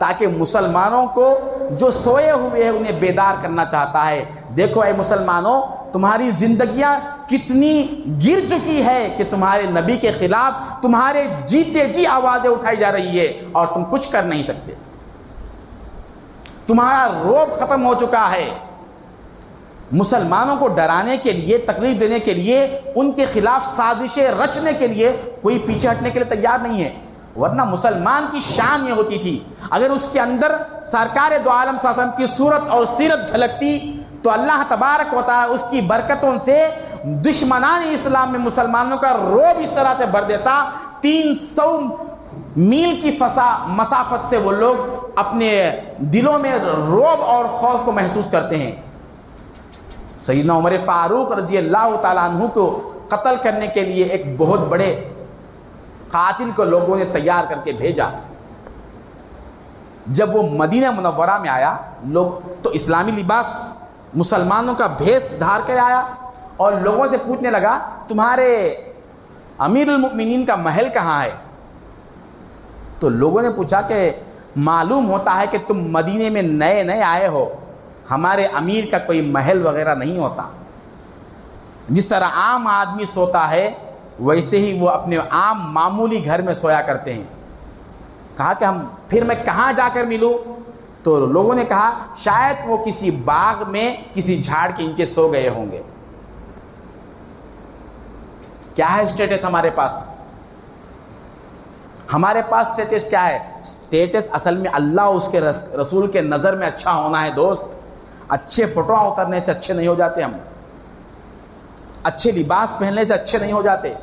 ताकि मुसलमानों को जो सोए हुए हैं उन्हें बेदार करना चाहता है। देखो ऐ मुसलमानों, तुम्हारी जिंदगियाँ कितनी गिर चुकी है कि तुम्हारे नबी के खिलाफ तुम्हारे जीते जी आवाज़ें उठाई जा रही है और तुम कुछ कर नहीं सकते। तुम्हारा रोब खत्म हो चुका है। मुसलमानों को डराने के लिए, तकलीफ़ देने के लिए, उनके खिलाफ साजिशें रचने के लिए कोई पीछे हटने के लिए तैयार नहीं है। वरना मुसलमान की शान ये होती थी। अगर उसके अंदर सरकार दो आलम शासन की सूरत और सीरत झलकती तो अल्लाह तबारक होता है उसकी बरकतों से दुश्मनान इस्लाम में मुसलमानों का रोब इस तरह से भर देता। तीन सौ मील की फसा मसाफत से वो लोग अपने दिलों में रोब और खौफ को महसूस करते हैं। सईदना उमर फारूक रज़ी अल्लाह तु को कत्ल करने के लिए एक बहुत बड़े कातिल को लोगों ने तैयार करके भेजा। जब वो मदीना मुनवरा में आया, लोग तो इस्लामी लिबास, मुसलमानों का भेष धार कर आया और लोगों से पूछने लगा, तुम्हारे अमीर उलमिन का महल कहाँ है? तो लोगों ने पूछा कि, मालूम होता है कि तुम मदीने में नए नए आए हो। हमारे अमीर का कोई महल वगैरह नहीं होता। जिस तरह आम आदमी सोता है वैसे ही वो अपने आम मामूली घर में सोया करते हैं। कहा कि हम, फिर मैं कहाँ जाकर मिलूँ? तो लोगों ने कहा, शायद वो किसी बाग में किसी झाड़ के नीचे सो गए होंगे। क्या है स्टेटस हमारे पास? हमारे पास स्टेटस क्या है? स्टेटस असल में अल्लाह उसके रसूल के नज़र में अच्छा होना है, दोस्त। अच्छे फ़ोटो उतरने से अच्छे नहीं हो जाते हम। अच्छे लिबास पहनने से अच्छे नहीं हो जाते।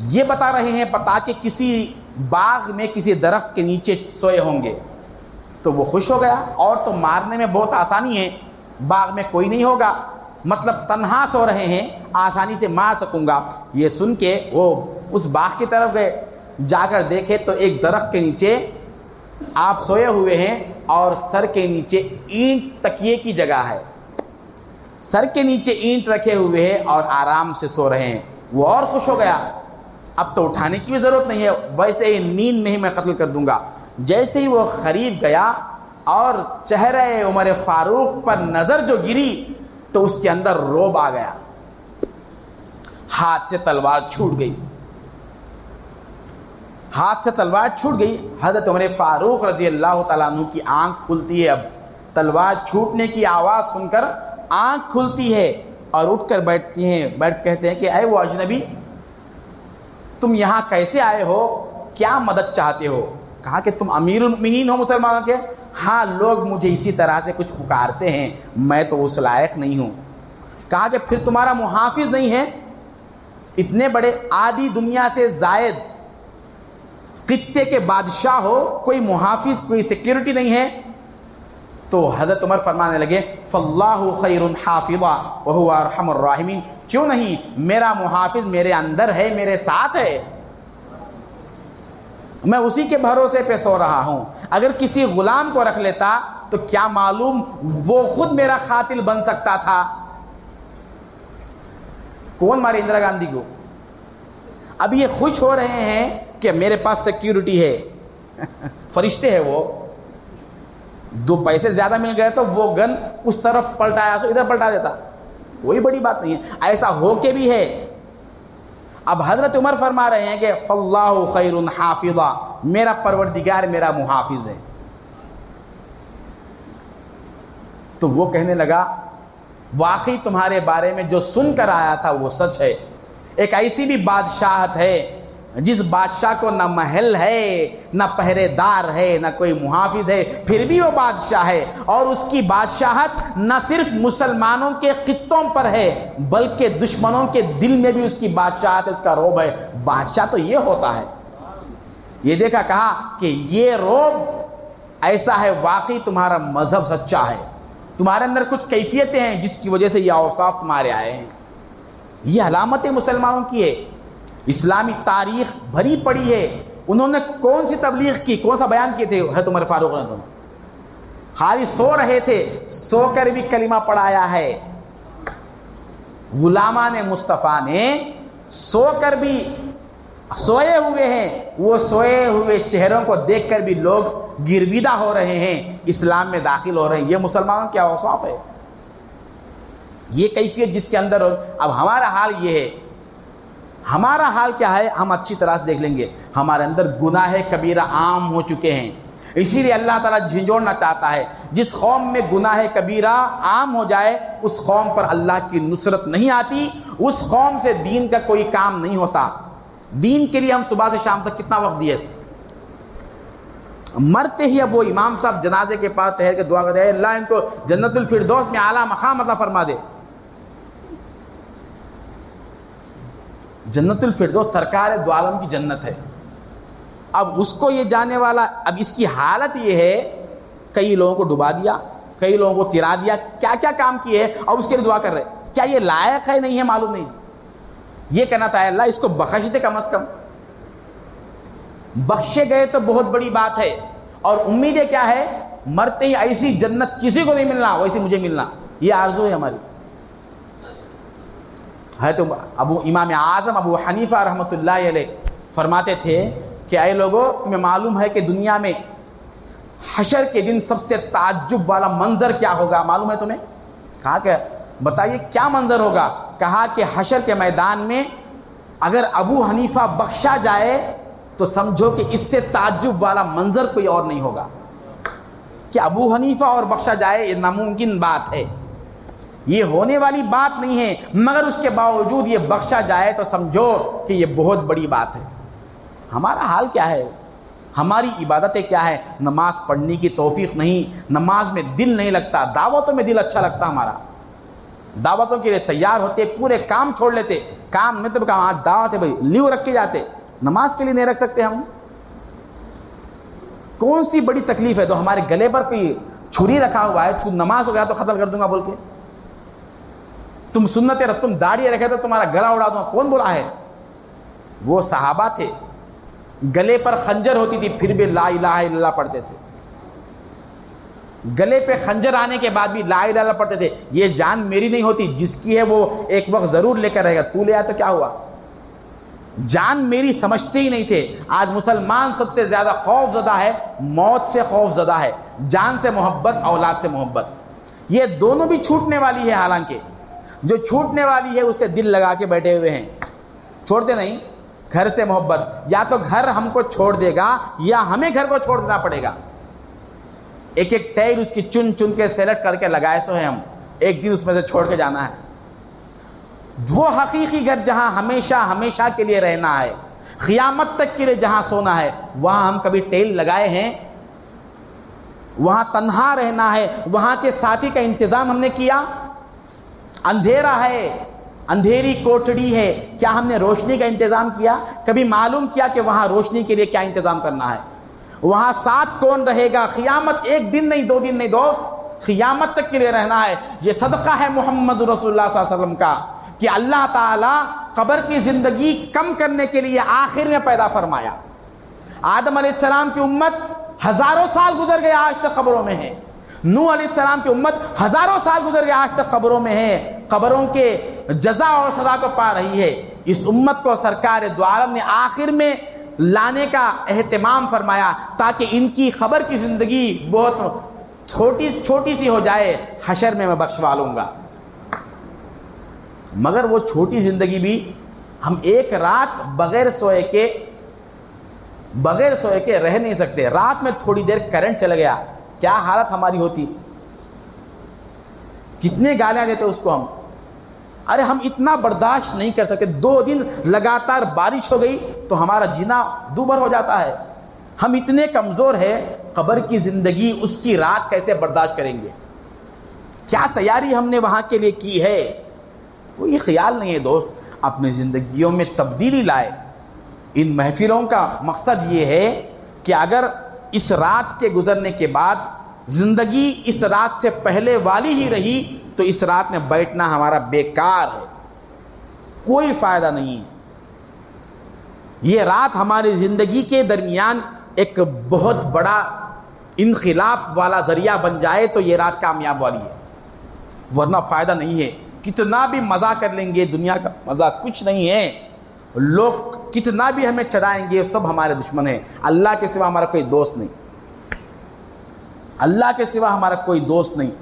ये बता रहे हैं, पता कि किसी बाग में, किसी दरख्त के नीचे सोए होंगे। तो वो खुश हो गया, और तो मारने में बहुत आसानी है। बाग में कोई नहीं होगा। मतलब तनहा सो रहे हैं, आसानी से मार सकूँगा। ये सुन के वो उस बाग की तरफ़ गए। जाकर देखे तो एक दरख्त के नीचे आप सोए हुए हैं, और सर के नीचे ईंट तकिए की जगह है। सर के नीचे ईंट रखे हुए हैं और आराम से सो रहे हैं। वो और खुश हो गया। अब तो उठाने की भी ज़रूरत नहीं है। वैसे ही नींद में ही मैं कत्ल कर दूँगा। जैसे ही वो खरीब गया और चेहरे उमर फारूक पर नज़र जो गिरी तो उसके अंदर रोब आ गया। हाथ से तलवार छूट गई। हाथ से तलवार छूट गई। हज़रत उमर फारूक रज़ी अल्लाह तु की आँख खुलती है। अब तलवार छूटने की आवाज़ सुनकर आँख खुलती है और उठकर बैठती हैं, बैठ कहते हैं कि, अरे वो अजनबी, तुम यहाँ कैसे आए हो? क्या मदद चाहते हो? कहा कि, तुम अमीर हो मुसलमानों के? हाँ लोग मुझे इसी तरह से कुछ पुकारते हैं। मैं तो उस लायक नहीं हूँ। कहा कि, फिर तुम्हारा मुहाफिज नहीं है? इतने बड़े आदि दुनिया से जायद, कित्ते के बादशाह हो, कोई मुहाफिज, कोई सिक्योरिटी नहीं है? तो हज़रत उमर फरमाने लगे, फल्लाहु क्यों नहीं? मेरा मुहाफिज मेरे अंदर है, मेरे साथ है। मैं उसी के भरोसे पे सो रहा हूँ। अगर किसी गुलाम को रख लेता तो क्या मालूम वो खुद मेरा खातिल बन सकता था? कौन मारे इंदिरा गांधी को? अब ये खुश हो रहे हैं कि मेरे पास सिक्योरिटी है। फरिश्ते हैं वो। दो पैसे ज़्यादा मिल गए तो वो गन उस तरफ़ पलटाया इधर पलटा देता। कोई बड़ी बात नहीं है। ऐसा हो के भी है। अब हज़रत उमर फरमा रहे हैं कि फल्लाह खैर हाफिजा, मेरा परवरदिगार, मेरा मुहाफिज है। तो वो कहने लगा, वाकई तुम्हारे बारे में जो सुनकर आया था वो सच है। एक ऐसी भी बादशाहत है जिस बादशाह को ना महल है, ना पहरेदार है, ना कोई मुहाफिज है, फिर भी वो बादशाह है। और उसकी बादशाहत न सिर्फ़ मुसलमानों के कित्तों पर है, बल्कि दुश्मनों के दिल में भी उसकी बादशाहत उसका रोब है। बादशाह तो ये होता है। ये देखा, कहा कि ये रोब ऐसा है, वाकई तुम्हारा मज़हब सच्चा है। तुम्हारे अंदर कुछ कैफियतें हैं जिसकी वजह से यह अवसाफ तुम्हारे आए हैं। ये अलामतें मुसलमानों की है। इस्लामी तारीख भरी पड़ी है। उन्होंने कौन सी तबलीग की? कौन सा बयान किए थे? है तुम्हारे फारूक खाली सो रहे थे, सोकर भी कलिमा पढ़ाया है। गुलामा ने, मुस्तफ़ा ने सोकर भी सोए हुए हैं। वो सोए हुए चेहरों को देखकर भी लोग गिरविदा हो रहे हैं। इस्लाम में दाखिल हो रहे हैं। ये मुसलमानों क्या औसाफ है। ये कैफियत जिसके अंदर अब हमारा हाल ये है हमारा हाल क्या है, हम अच्छी तरह से देख लेंगे। हमारे अंदर गुनाह कबीरा आम हो चुके हैं। इसीलिए अल्लाह ताला झिझोड़ना चाहता है, जिस कौम में गुनाह कबीरा आम हो जाए, उस कौम पर अल्लाह की नुसरत नहीं आती, उस कौम से दीन का कोई काम नहीं होता। दीन के लिए हम सुबह से शाम तक कितना वक्त दिए? मरते ही अब वो इमाम साहब जनाजे के पास ठहर के दुआ करते अल्लाह इनको जन्नतुल फिरदौस में आला मकाम अता फरमा दे। जन्नतुल फिरदौस सरकार द्वालम की जन्नत है। अब उसको ये जाने वाला, अब इसकी हालत ये है, कई लोगों को डुबा दिया, कई लोगों को तिरा दिया क्या क्या काम किए और उसके लिए दुआ कर रहे क्या ये लायक है नहीं है मालूम नहीं। ये कहना था, अल्लाह, इसको बख्श दे कम अज कम। बख्शे गए तो बहुत बड़ी बात है। और उम्मीदें क्या है? मरते ही ऐसी जन्नत किसी को नहीं मिलना, वैसे मुझे मिलना। ये आरज़ू है हमारी। है तो अबू, इमाम आज़म अबू हनीफा रहमत फरमाते थे कि आए लोगों, तुम्हें मालूम है कि दुनिया में हशर के दिन सबसे ताज्जुब वाला मंजर क्या होगा? मालूम है तुम्हें? कहा क्या बताइए, क्या मंजर होगा? कहा कि हशर के मैदान में अगर अबू हनीफा बख्शा जाए तो समझो कि इससे ताज्जुब वाला मंजर कोई और नहीं होगा। कि अबू हनीफा और बख्शा जाए, ये नामुमकिन बात है। ये होने वाली बात नहीं है, मगर उसके बावजूद ये बख्शा जाए तो समझो कि ये बहुत बड़ी बात है। हमारा हाल क्या है? हमारी इबादतें क्या है? नमाज़ पढ़ने की तोफीक नहीं, नमाज़ में दिल नहीं लगता, दावतों में दिल अच्छा लगता हमारा। दावतों के लिए तैयार होते, पूरे काम छोड़ लेते, काम में तो काम, आज दावत है भाई, लीव रख के जाते। नमाज़ के लिए नहीं रख सकते हम। कौन सी बड़ी तकलीफ़ है? तो हमारे गले पर कोई छुरी रखा हुआ है, तू नमाज़ हो गया तो खत्म कर दूँगा बोल के। तुम सुन्नते रख तुम दाढ़ी रखे तो तुम्हारा गला उड़ा दूँगा कौन बोला है? वो साहबा थे। गले पर खंजर होती थी, फिर भी ला इल्लल्लाह पढ़ते थे। गले पे खंजर आने के बाद भी ला इलाहा पढ़ते थे। ये जान मेरी नहीं होती, जिसकी है वो एक वक्त ज़रूर लेकर रहेगा। तू ले तो क्या हुआ? जान मेरी समझते ही नहीं थे। आज मुसलमान सबसे ज़्यादा खौफ जदा है, मौत से खौफ जदा है। जान से मोहब्बत, औलाद से मोहब्बत। ये दोनों भी छूटने वाली है, हालाँकि। जो छूटने वाली है, उसे दिल लगा के बैठे हुए हैं। छोड़ते नहीं। घर से मोहब्बत। या तो घर हमको छोड़ देगा, या हमें घर को छोड़ देना पड़ेगा। एक एक टैग उसकी चुन चुन के सेलेक्ट करके लगाए सो है हम। एक दिन उसमें से छोड़ के जाना है। वो हकीकी घर जहाँ हमेशा हमेशा के लिए रहना है खियामत तक के लिए जहाँ सोना है, वहाँ हम कभी टेल लगाए हैं। वहाँ तन्हा रहना है। वहाँ के साथी का इंतज़ाम हमने किया। अंधेरा है, अंधेरी कोठड़ी है। क्या हमने रोशनी का इंतज़ाम किया? कभी मालूम किया कि वहाँ रोशनी के लिए क्या इंतज़ाम करना है? वहाँ साथ कौन रहेगा? खियामत एक दिन नहीं, दो दिन नहीं, दोस्त। खियामत तक के लिए रहना है। ये सदका है मोहम्मद रसुल्लाम का, कि अल्लाह ताला कब्र की ज़िंदगी कम करने के लिए आखिर में पैदा फरमाया। आदम की उम्मत हज़ारों साल गुजर गए, आज तक खबरों में है। नू सलाम की उम्मत हज़ारों साल गुजर गए, आज तक कब्रों में है। कब्रों के जजा और सजा को पा रही है। इस उम्मत को सरकार द्वारम ने आखिर में लाने का एहतमाम फरमाया, ताकि इनकी खबर की ज़िंदगी बहुत छोटी छोटी सी हो जाए, हशर में मैं बख्शवा लूँगा। मगर वो छोटी ज़िंदगी भी हम एक रात बगैर सोए के, बगैर सोए के रह नहीं सकते। रात में थोड़ी देर करंट चल गया। क्या हालत हमारी होती? कितने गालियाँ देते उसको हम? अरे हम इतना बर्दाश्त नहीं कर सकते। दो दिन लगातार बारिश हो गई तो हमारा जीना दूबर हो जाता है। हम इतने कमज़ोर है, कब्र की ज़िंदगी, उसकी रात कैसे बर्दाश्त करेंगे? क्या तैयारी हमने वहाँ के लिए की है? कोई ख्याल नहीं है दोस्त। अपनी जिंदगियों में तब्दीली लाए। इन महफिलों का मकसद ये है कि अगर इस रात के गुजरने के बाद, ज़िंदगी इस रात से पहले वाली ही रही तो इस रात में बैठना हमारा बेकार है। कोई फ़ायदा नहीं है। यह रात हमारी ज़िंदगी के दरमियान एक बहुत बड़ा इनखिलाफ वाला ज़रिया बन जाए तो यह रात कामयाब वाली है। वरना फ़ायदा नहीं है। कितना भी मज़ा कर लेंगे, दुनिया का मज़ा कुछ नहीं है। लोग कितना भी हमें चढ़ाएँगे, सब हमारे दुश्मन है। अल्लाह के सिवा हमारा कोई दोस्त नहीं। अल्लाह के सिवा हमारा कोई दोस्त नहीं।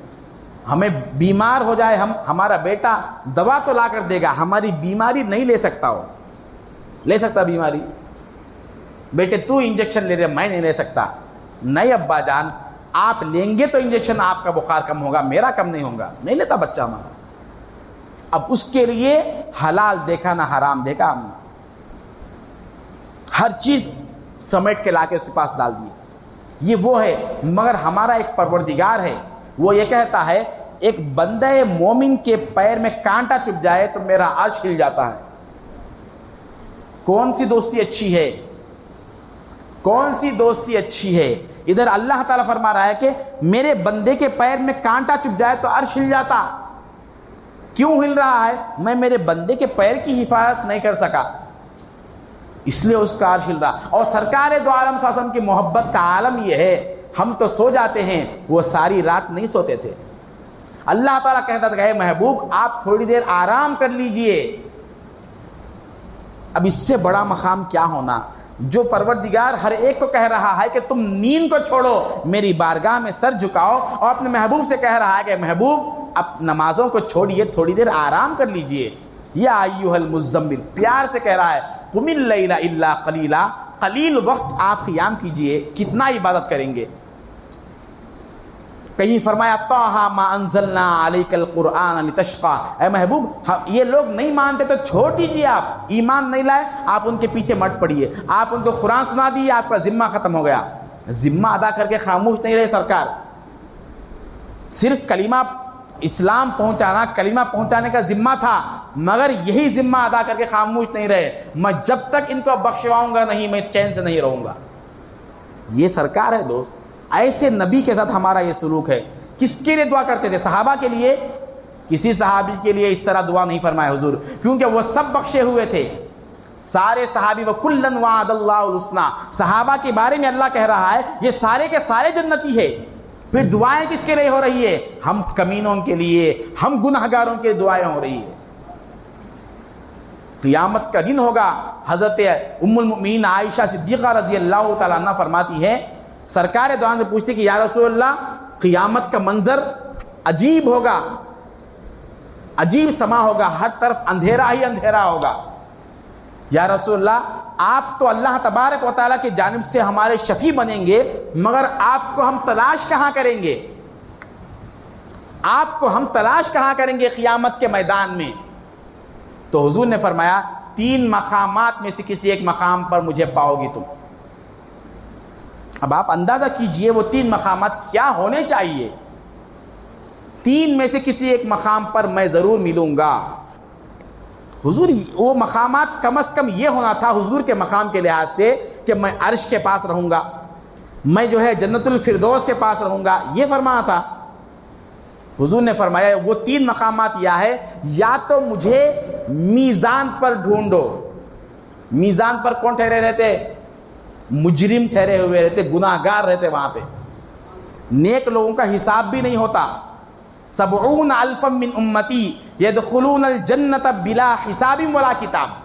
हमें बीमार हो जाए, हम, हमारा बेटा दवा तो ला कर देगा, हमारी बीमारी नहीं ले सकता हो ले सकता बीमारी? बेटे, तू इंजेक्शन ले रहे, मैं नहीं ले सकता। नहीं अब्बा जान आप लेंगे तो इंजेक्शन आपका बुखार कम होगा, मेरा कम नहीं होगा। नहीं लेता बच्चा हमारा। अब उसके लिए हलाल देखा ना हराम देखा हमने। हर चीज़ समेट के लाके उसके पास डाल दिए। ये वो है, मगर हमारा एक परवरदिगार है, वो ये कहता है, एक बंदे मोमिन के पैर में कांटा चुप जाए तो मेरा अर्श हिल जाता है। कौन सी दोस्ती अच्छी है? कौन सी दोस्ती अच्छी है? इधर अल्लाह ताला फरमा रहा है कि मेरे बंदे के पैर में कांटा चुप जाए तो अर्श हिल जाता। क्यों हिल रहा है? मैं मेरे बंदे के पैर की हिफाजत नहीं कर सका। इसलिए उसका अर्श हिल रहा। और सरकार दो आलम शासन की मोहब्बत का आलम यह है, हम तो सो जाते हैं, वो सारी रात नहीं सोते थे। अल्लाह ताला कहता था महबूब, आप थोड़ी देर आराम कर लीजिए। अब इससे बड़ा मकाम क्या होना? जो परवरदिगार हर एक को कह रहा है कि तुम नींद को छोड़ो, मेरी बारगाह में सर झुकाओ और अपने महबूब से कह रहा है कि महबूब, अब नमाजों को छोड़िए, थोड़ी देर आराम कर लीजिए। यह या आयुहल मुजम्मिल, प्यार से कह रहा है कुमिल्ला कलीला, कलील वक्त आप क़ियाम कीजिए, कितना इबादत करेंगे। कहीं फरमाया, तोहा कुरान ए महबूब ये लोग नहीं मानते तो छोड़ दीजिए आप। ईमान नहीं लाए, आप उनके पीछे मट पड़िए। आप उनको कुरान सुना दिए आपका जिम्मा खत्म हो गया। जिम्मा अदा करके खामोश नहीं रहे सरकार। सिर्फ़ कलीमा इस्लाम पहुंचाना, कलीमा पहुँचाने का जिम्मा था, मगर यही जिम्मा अदा करके खामोश नहीं रहे। मैं जब तक इनको बख्शवाऊँगा नहीं, मैं चैन से नहीं रहूँगा। ये सरकार है, दोस्त। ऐसे नबी के साथ हमारा ये सलूक है। किसके लिए दुआ करते थे? सहाबा के लिए? किसी सहाबी के लिए इस तरह दुआ नहीं फरमाए हुजूर, क्योंकि वो सब बख्शे हुए थे। सारे सहाबी व कुल्लन वादल्लासना सहाबा के बारे में अल्लाह कह रहा है, ये सारे के सारे जन्नती है। फिर दुआएँ किसके लिए हो रही है? हम कमीनों के लिए, हम गुनाहगारों के दुआएँ हो रही है। क़ियामत का दिन होगा। हज़रत उम्मीन आयशा सिद्दीक़ा रज़ी अल्लाह तला फरमाती है सरकार दौरान से पूछती कि, या रसोल्ला क़ियामत का मंजर अजीब होगा, अजीब समा होगा, हर तरफ़ अंधेरा ही अंधेरा होगा। या रसोल्ला आप तो अल्लाह तबारक वाली की जानब से हमारे शफी बनेंगे, मगर आपको हम तलाश कहाँ करेंगे? आपको हम तलाश कहाँ करेंगे क़ियामत के मैदान में? तो हुजूर ने फरमाया, तीन मकामात में से किसी एक मकाम पर मुझे पाओगी तुम। अब आप अंदाज़ा कीजिए वो तीन मकाम क्या होने चाहिए? तीन में से किसी एक मकाम पर मैं ज़रूर मिलूँगा। हुजूर, वो मकाम कम अज कम ये होना था हुजूर के मकाम के लिहाज से कि मैं अर्श के पास रहूँगा। मैं जो है जन्नतुल फिरदौस के पास रहूँगा। ये फरमाना था। हुजूर ने फरमाया, वो तीन मकाम या है, या तो मुझे मीज़ान पर ढूंढो। मीज़ान पर कौन ठहरे रहते? मुजरिम ठहरे हुए रहते, गुनाहगार रहते वहाँ पे। नेक लोगों का हिसाब भी नहीं होता। सबून अल्फम मिन उम्मती यदखुलून जन्नत बिला हिसाबी वाला किताब।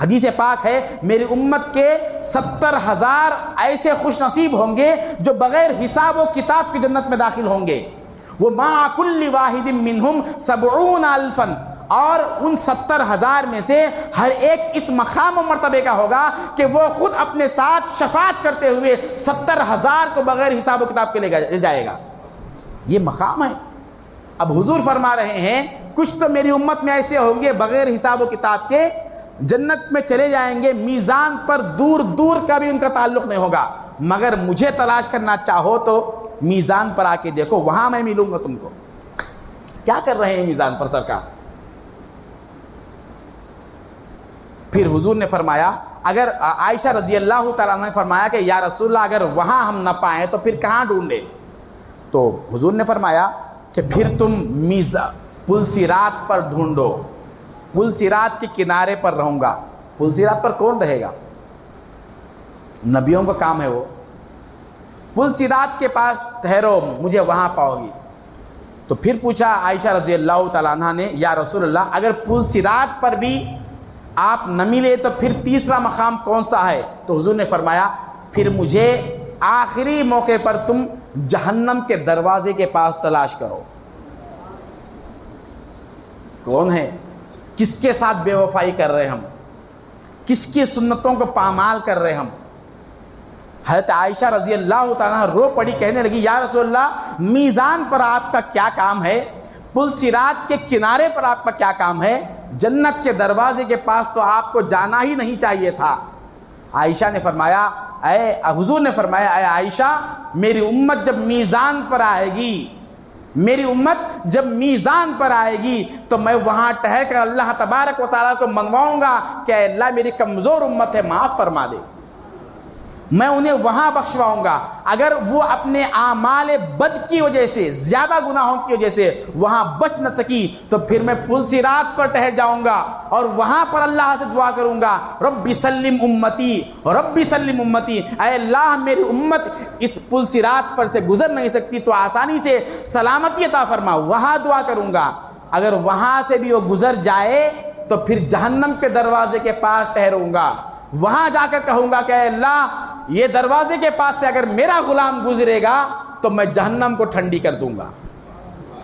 हदीस पाक है, मेरी उम्मत के सत्तर हज़ार ऐसे खुश नसीब होंगे जो बगैर हिसाब व किताब की जन्नत में दाखिल होंगे। वो माकुल्ली वाहिद मिनहुम सबून अल्फन। और उन सत्तर हज़ार में से हर एक इस मकाम मरतबे का होगा कि वो खुद अपने साथ शफात करते हुए सत्तर हज़ार को बगैर हिसाब किताब के ले जाएगा। ये मकाम है। अब हुजूर फरमा रहे हैं, कुछ तो मेरी उम्मत में ऐसे होंगे बगैर हिसाब किताब के, जन्नत में चले जाएँगे, मीज़ान पर दूर दूर का भी उनका ताल्लुक नहीं होगा। मगर मुझे तलाश करना चाहो तो मीज़ान पर आके देखो, वहाँ मैं मिलूँगा तुमको। क्या कर रहे हैं मीज़ान पर सरकार? फिर हुजूर ने फरमाया, अगर आयशा रज़ी अल्लाह ने फरमाया कि, या रसुल्ला अगर वहाँ हम न पाए तो फिर कहाँ ढूंढे? तो हुजूर ने फरमाया कि, फिर तुम मीज़ा पुल सिरात पर ढूंढो। पुल सिरात के किनारे पर रहूँगा। पुल सिरात पर कौन रहेगा? नबियों का काम है वो। पुल सिरात के पास ठहरो, मुझे वहाँ पाओगी। तो फिर पूछा आयशा रज़ी अल्लाह तला ने, या रसूल अगर पुल सिरात पर भी आप न मिले तो फिर तीसरा मकाम कौन सा है? तो हुजूर ने फरमाया, फिर मुझे आखिरी मौके पर तुम जहन्नम के दरवाजे के पास तलाश करो। कौन है? किसके साथ बेवफाई कर रहे हम? किसकी सुन्नतों को पामाल कर रहे हम? हज़रत आयशा रज़ी अल्लाह रो पड़ी, कहने लगी, या रसोल्ला मीजान पर आपका क्या काम है? पुल सिरात के किनारे पर आपका क्या काम है? जन्नत के दरवाजे के पास तो आपको जाना ही नहीं चाहिए था। आयशा ने फरमाया अय हजूर ने फरमाया अय आयशा, मेरी उम्मत जब मीजान पर आएगी, मेरी उम्मत जब मीजान पर आएगी तो मैं वहाँ ठहर कर अल्लाह तबारक वाली को मंगवाऊँगा कि अल्लाह मेरी कमज़ोर उम्मत है, माफ़ फरमा दे। मैं उन्हें वहाँ बख्शवाऊँगा। अगर वो अपने आमाल बद की वजह से, ज़्यादा गुनाहों की वजह से वहाँ बच न सकी तो फिर मैं पुलसी रात पर ठहर जाऊँगा और वहाँ पर अल्लाह से दुआ करूँगा, रब्बी सलीम उम्मती, रब्बी सलीम उम्मती अल्लाह, मेरी उम्मत इस पुलसी रात पर से गुजर नहीं सकती तो आसानी से सलामती अता फरमा, वहाँ दुआ करूँगा। अगर वहाँ से भी वो गुजर जाए तो फिर जहन्नम के दरवाजे के पास ठहरूँगा वहाँ जाकर कहूँगा कि अल्लाह ये दरवाजे के पास से अगर मेरा गुलाम गुजरेगा तो मैं जहन्नम को ठंडी कर दूँगा।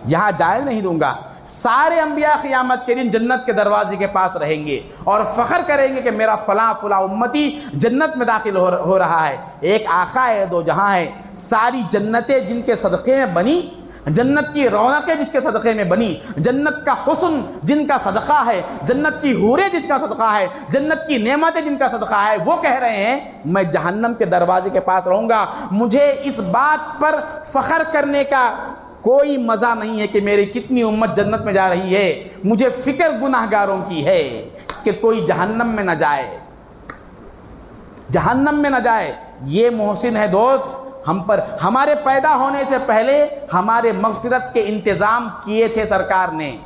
यहाँ जाए नहीं दूँगा। सारे अंबिया क़ियामत के दिन जन्नत के दरवाजे के पास रहेंगे और फख्र करेंगे कि मेरा फला फला उम्मती जन्नत में दाखिल हो, हो रहा है। एक आका है दो जहाँ है। सारी जन्नतें जिनके सदक़े में बनी जन्नत की रौनकें जिसके सदक़े में बनी, जन्नत का हुसन जिनका सदका है, जन्नत की हूरे जिसका सदका है, जन्नत की नेमतें जिनका सदका है, वो कह रहे हैं, मैं जहन्नम के दरवाजे के पास रहूँगा। मुझे इस बात पर फख्र करने का कोई मज़ा नहीं है कि मेरी कितनी उम्मत जन्नत में जा रही है। मुझे फ़िक्र गुनाहगारों की है कि कोई जहन्नम में ना जाए। जहन्नम में ना जाए। ये मोहसिन है दोस्त हम पर, हमारे पैदा होने से पहले हमारे मगफिरत के इंतज़ाम किए थे सरकार ने।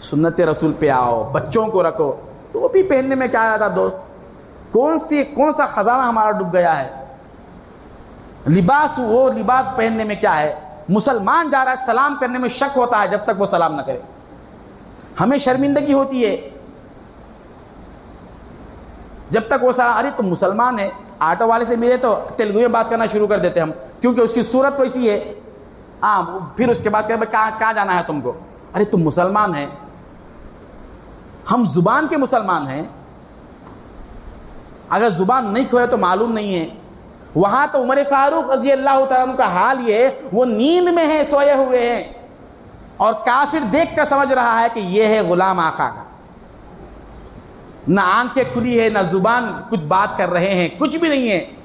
सुन्नत रसूल पे आओ, बच्चों को रखो। तो पहनने में क्या आया था दोस्त? कौन सी, कौन सा खजाना हमारा डूब गया है? लिबास, वो लिबास पहनने में क्या है? मुसलमान जा रहा है, सलाम करने में शक होता है जब तक वो सलाम ना करे। हमें शर्मिंदगी होती है। जब तक वो सलाम अरे तुम मुसलमान है ऑटो वाले से मिले तो तेलुगु में बात करना शुरू कर देते हम, क्योंकि उसकी सूरत वैसी है। हाँ फिर उसके बाद कहते कहाँ कहाँ जाना है तुमको? अरे तुम मुसलमान है। हम ज़ुबान के मुसलमान हैं। अगर ज़ुबान नहीं खोए तो मालूम नहीं है। वहाँ तो उमर फारूक रज़ी अल्लाह का हाल ये वो नींद में है, सोए हुए हैं। और काफिर देख कर समझ रहा है कि ये है गुलाम आका का। ना आँखें खुली है, ना ज़ुबान कुछ बात कर रहे हैं, कुछ भी नहीं है।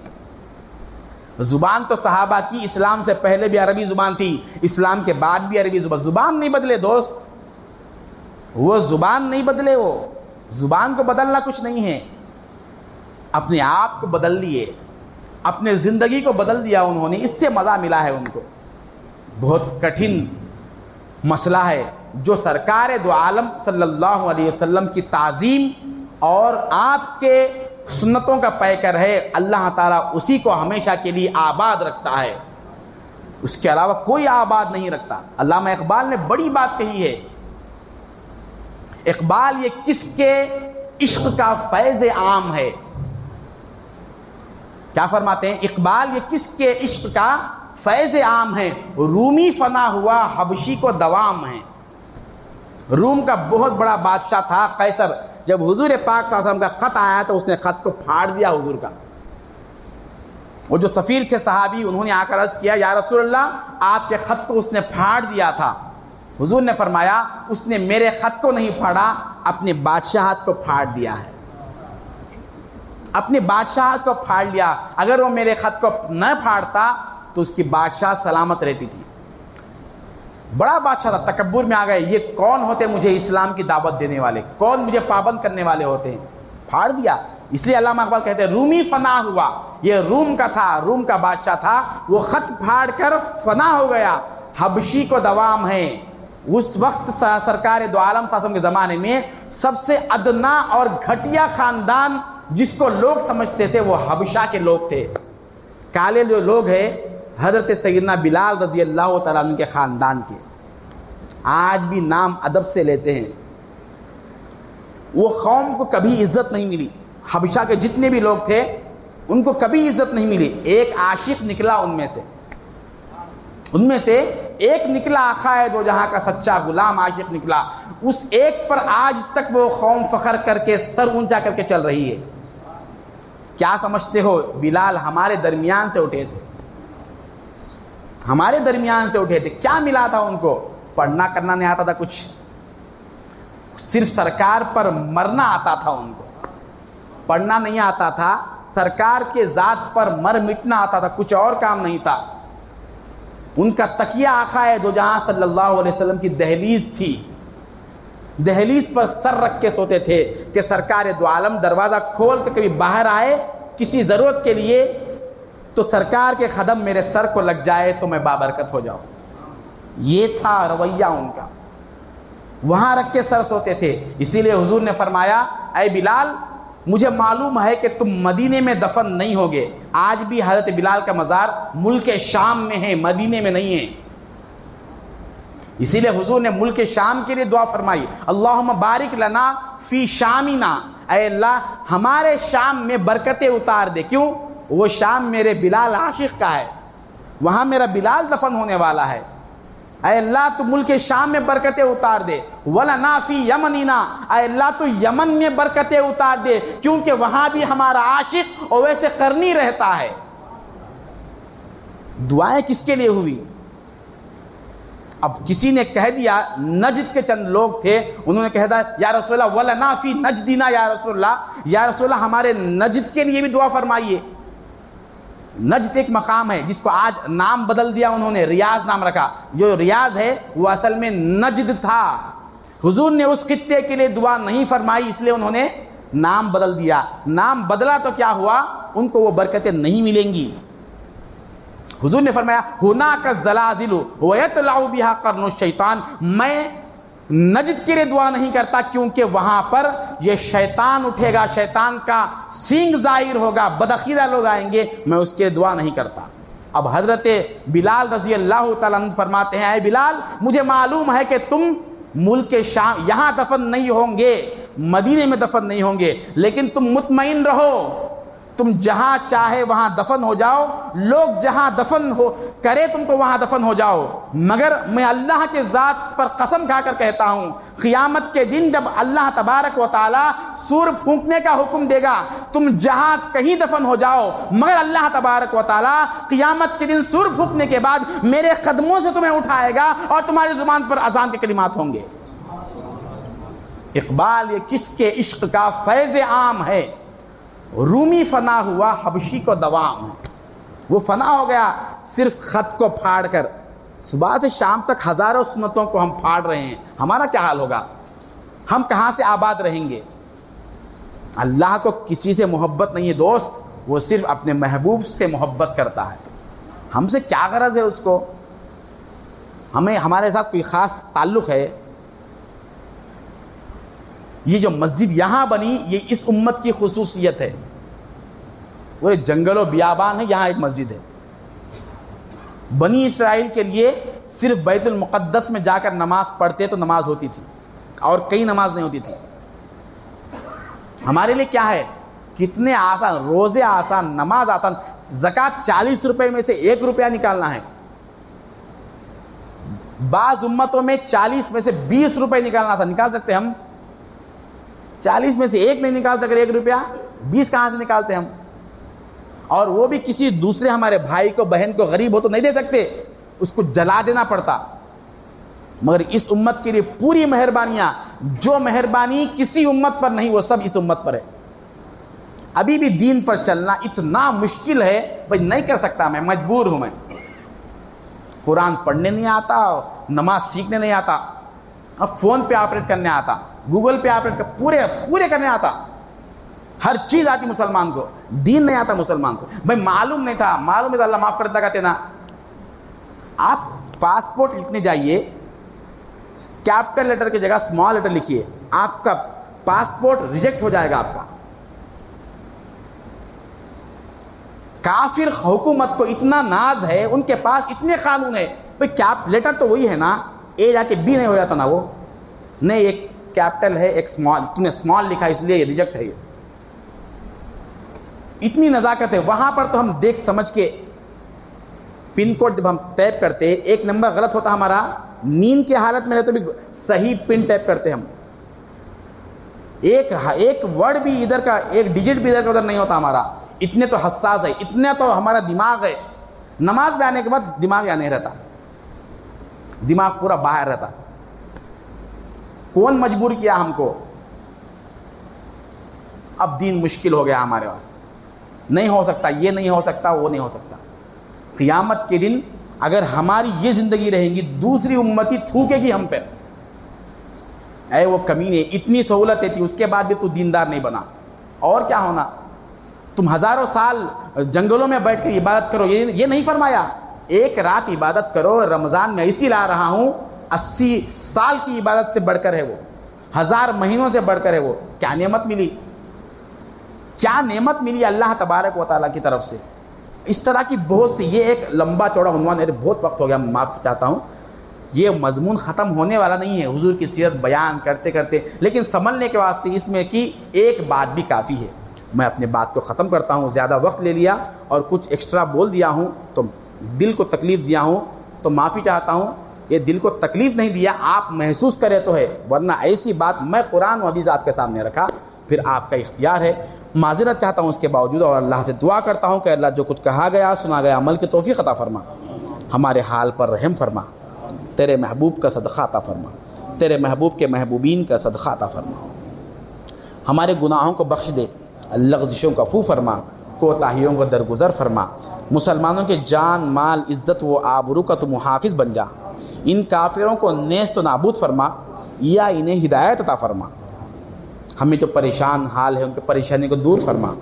ज़ुबान तो सहाबा की इस्लाम से पहले भी अरबी ज़ुबान थी, इस्लाम के बाद भी अरबी ज़ुबान। ज़ुबान नहीं बदले, दोस्त। वो ज़ुबान नहीं बदले, वो। ज़ुबान को बदलना कुछ नहीं है। अपने आप को बदल लिए, अपने ज़िंदगी को बदल दिया उन्होंने, इससे मज़ा मिला है उनको। बहुत कठिन मसला है, जो सरकार दो आलम सल्लल्लाहु अलैहि वसल्लम की ताजीम और आपके सुन्नतों का पैकर है, अल्लाह ताला उसी को हमेशा के लिए आबाद रखता है। उसके अलावा कोई आबाद नहीं रखता। अल्लाह इकबाल ने बड़ी बात कही है, इकबाल ये किसके इश्क का फैज आम है? क्या फरमाते हैं? इकबाल ये किसके इश्क का फैज आम है? रूमी फना हुआ, हबशी को दवाम है। रूम का बहुत बड़ा बादशाह था, कैसर। जब हुजूर पाक साहब का खत आया तो उसने खत को फाड़ दिया हुजूर का। वो जो सफ़ीर थे साहबी, उन्होंने आकर अर्ज़ किया, या रसूलल्लाह, आपके खत को उसने फाड़ दिया था। हुजूर ने फरमाया, उसने मेरे खत को नहीं फाड़ा, अपने बादशाहत को फाड़ दिया है। अपने बादशाहत को फाड़ लिया। अगर वो मेरे खत को न फाड़ता तो उसकी बादशाह सलामत रहती थी। बड़ा बादशाह था तकबर में आ गए। ये कौन होते मुझे इस्लाम की दावत देने वाले? कौन मुझे पाबंद करने वाले होते? हैं फाड़ दिया। इसलिए अल्लाह अकबर कहते हैं, रूमी फना हुआ। ये रूम का था, रूम का बादशाह था। वो खत फाड़ कर फना हो गया। हबशी को दवाम है। उस वक्त सरकार दो आलम शासन के ज़माने में सबसे अदना और घटिया ख़ानदान जिसको लोग समझते थे, वो हबशा के लोग थे। काले जो लोग हैं हज़रत सैदना बिलाल रज़ी अल्लाह तन के ख़ानदान के। आज भी नाम अदब से लेते हैं। वो कौम को कभी इज़्ज़त नहीं मिली। हबशा के जितने भी लोग थे, उनको कभी इज़्ज़त नहीं मिली। एक आशिक निकला उनमें से। उनमें से एक निकला आखा दो जहाँ का सच्चा गुलाम आशिक निकला। उस एक पर आज तक वो कौम फखर करके, सर ऊँचा करके चल रही है। क्या समझते हो? बिलाल हमारे दरमियान से उठे थे। हमारे दरमियान से उठे थे। क्या मिला था उनको? पढ़ना करना नहीं आता था कुछ। सिर्फ़ सरकार पर मरना आता था उनको। पढ़ना नहीं आता था, सरकार के जात पर मर मिटना आता था, कुछ और काम नहीं था। उनका तकिया आखा है दो जहाँ सल्लल्लाहु अलैहि वसल्लम की दहलीज थी। दहलीज पर सर रख के सोते थे कि सरकार दो आलम दरवाज़ा खोल कर कभी बाहर आए, किसी ज़रूरत के लिए तो सरकार के कदम मेरे सर को लग जाए तो मैं बाबरकत हो जाऊँ। ये था रवैया उनका। वहाँ रख के सर सोते थे। इसीलिए हुजूर ने फरमाया अय बिलाल, मुझे मालूम है कि तुम मदीने में दफन नहीं होगे। आज भी हज़रत बिलाल का मज़ार मुल्क शाम में है, मदीने में नहीं है। इसीलिए हुजूर ने मुल्क शाम के लिए दुआ फरमाई अल्लाह बारिक लना फ़ी शामीना। अल्लाह, हमारे शाम में बरकतें उतार दे। क्यों? वो शाम मेरे बिलाल आशिक का है। वहाँ मेरा बिलाल दफन होने वाला है। अल्लाह तो मुल्क शाम में बरकतें उतार दे। वला नाफी यमनीना। अल्लाह तो यमन में बरकतें उतार दे, क्योंकि वहाँ भी हमारा आशिक और वैसे करनी रहता है। दुआएँ किसके लिए हुई? अब किसी ने कह दिया, नजद के चंद लोग थे, उन्होंने कह दिया, या रसोल्ला वला नाफी नजदीना, या रसोल्ला या रसोल्ला हमारे नजद के लिए भी दुआ फरमाइए। नजद एक मकाम है, जिसको आज नाम बदल दिया उन्होंने, रियाज नाम रखा। जो रियाज है, वो असल में नजद था। हुजूर ने उस खत्ते के लिए दुआ नहीं फरमाई, इसलिए उन्होंने नाम बदल दिया। नाम बदला तो क्या हुआ? उनको वो बरकतें नहीं मिलेंगी। हुजूर ने फरमाया हुना का जलाजिलु, वयतलाउ बिहा करनो शैतान, मैं नजद के लिए दुआ नहीं करता क्योंकि वहाँ पर यह शैतान उठेगा, शैतान का सिंग ज़ाहिर होगा बदखीरा लोग आएँगे, मैं उसके लिए दुआ नहीं करता। अब हज़रत बिलाल रज़ी अल्लाह फरमाते हैं बिलाल, मुझे मालूम है कि तुम मुल्क के शाम, यहाँ दफन नहीं होंगे, मदीने में दफन नहीं होंगे, लेकिन तुम मुतमिन रहो। तुम जहाँ चाहे वहाँ दफन हो जाओ। लोग जहाँ दफन हो, करे तुमको वहाँ दफन हो जाओ। मगर मैं अल्लाह के ज़ात पर कसम खाकर कहता हूँ, क़ियामत के दिन जब अल्लाह तबारक व ताला सूर फूंकने का हुक्म देगा, तुम जहाँ कहीं दफन हो जाओ। मगर अल्लाह तबारक व ताला क़ियामत के दिन सूर फूंकने के बाद मेरे कदमों से तुम्हें उठाएगा और तुम्हारी ज़ुबान पर अजान के कलिमात होंगे। इकबाल, ये किसके इश्क का फैज आम है? रूमी फना हुआ हबशी को दवाम वो फना हो गया, सिर्फ़ खत को फाड़ कर। सुबह से शाम तक हज़ारों सुनतों को हम फाड़ रहे हैं। हमारा क्या हाल होगा? हम कहाँ से आबाद रहेंगे? अल्लाह को किसी से मोहब्बत नहीं है, दोस्त। वो सिर्फ़ अपने महबूब से मोहब्बत करता है। हमसे क्या गरज है उसको? हमें, हमारे साथ कोई ख़ास ताल्लुक़ है? ये जो मस्जिद यहाँ बनी, ये इस उम्मत की खसूसियत है। पूरे जंगलों बियाबान है, यहाँ एक मस्जिद है। बनी इसराइल के लिए सिर्फ़ बैतुल मुक़द्दस में जाकर नमाज़ पढ़ते तो नमाज़ होती थी, और कई नमाज़ नहीं होती थी। हमारे लिए क्या है? कितने आसान, रोज़े आसान, नमाज़ आसान, जक़ात चालीस रुपए में से एक रुपया निकालना है। बाज उम्मतों में चालीस में से बीस रुपए निकालना था, निकाल सकते हम? चालीस में से एक नहीं निकाल सके, एक रुपया, बीस कहाँ से निकालते हम? और वो भी किसी दूसरे हमारे भाई को, बहन को, गरीब हो तो नहीं दे सकते। उसको जला देना पड़ता। मगर इस उम्मत के लिए पूरी मेहरबानियाँ। जो मेहरबानी किसी उम्मत पर नहीं, वो सब इस उम्मत पर है। अभी भी दीन पर चलना इतना मुश्किल है, भाई नहीं कर सकता मैं, मजबूर हूँ मैं। कुरान पढ़ने नहीं आता, नमाज़ सीखने नहीं आता, अब फ़ोन पे ऑपरेट करने आता। गूगल पे कर पूरे पूरे करने आता। हर चीज़ आती मुसलमान को। दीन नहीं आता मुसलमान को। भाई, मालूम नहीं था। मालूम है तो अल्लाह माफ़ कर देता कहते ना आप पासपोर्ट लिखने जाइए। कैपिटल लेटर की जगह स्मॉल लेटर लिखिए। आपका पासपोर्ट रिजेक्ट हो जाएगा आपका। काफिर हुकूमत को इतना नाज है, उनके पास इतने कानून है। भाई क्या लेटर तो वही है ना। ए जाके बी नहीं हो जाता ना वो। नहीं, एक कैपिटल है, एक स्मॉल तूने स्मॉल लिखा इसलिए ये रिजेक्ट है ये। इतनी नजाकत है, वहाँ पर तो हम देख समझ के पिन कोड जब हम टैप करते, एक नंबर गलत होता हमारा, नींद की हालत में तो भी सही पिन टैप करते हम। एक एक वर्ड भी इधर का, एक डिजिट भी इधर का उधर नहीं होता हमारा। इतने तो हसास है, इतने तो हमारा दिमाग है। नमाज़ में आने के बाद दिमाग यहाँ नहीं रहता। दिमाग पूरा बाहर रहता। कौन मजबूर किया हमको? अब दिन मुश्किल हो गया हमारे वास्ते। नहीं हो सकता, ये नहीं हो सकता, वो नहीं हो सकता। क़ियामत के दिन अगर हमारी ये ज़िंदगी रहेगी, दूसरी उम्मती थूकेगी हम पे। अरे वो कमीने इतनी सहूलतें थी उसके बाद भी तू दीनदार नहीं बना। और क्या होना? तुम हज़ारों साल जंगलों में बैठ कर इबादत करो, ये ये नहीं फरमाया। एक रात इबादत करो, रमज़ान में इसी ला रहा हूँ अस्सी साल की इबादत से बढ़कर है वो। हज़ार महीनों से बढ़कर है वो। क्या नेमत मिली? क्या नेमत मिली अल्लाह तबारक वाली की तरफ़ से? इस तरह की बहुत सी, ये एक लंबा चौड़ा उनवान है बहुत वक्त हो गया माफ़ चाहता हूँ। ये मजमून ख़त्म होने वाला नहीं है, हुजूर की सीरत बयान करते करते। लेकिन समझने के वास्ते इसमें कि एक बात भी काफ़ी है। मैं अपने बात को ख़त्म करता हूँ, ज़्यादा वक्त ले लिया और कुछ एक्स्ट्रा बोल दिया हूँ तो दिल को तकलीफ़ दिया हूँ तो माफ़ी चाहता हूँ। ये दिल को तकलीफ़ नहीं दिया, आप महसूस करें तो है, वरना ऐसी बात मैं कुरान हदीस आपके सामने रखा, फिर आपका इख्तियार है। माजरत चाहता हूँ उसके बावजूद और अल्लाह से दुआ करता हूँ कि अल्लाह जो कुछ कहा गया, सुना गया, अमल की तोफ़ी अता फरमा। हमारे हाल पर रहम फरमा। तेरे महबूब का सदक़ा अता फरमा। तेरे महबूब के महबूबीन का सदक़ा अता फरमा। हमारे गुनाहों को बख्श दे लफ्ज़िशों का फू फरमा। कोताहियों को दरगुजर फरमा। मुसलमानों के जान, माल, इज़्ज़त, व आबरू का तो मुहाफ़ बन जा। इन काफिरों को नेस्त नाबूद फरमा या इन्हें हिदायत अता फरमा। हमें जो परेशान हाल है, उनके परेशानी को दूर फरमा।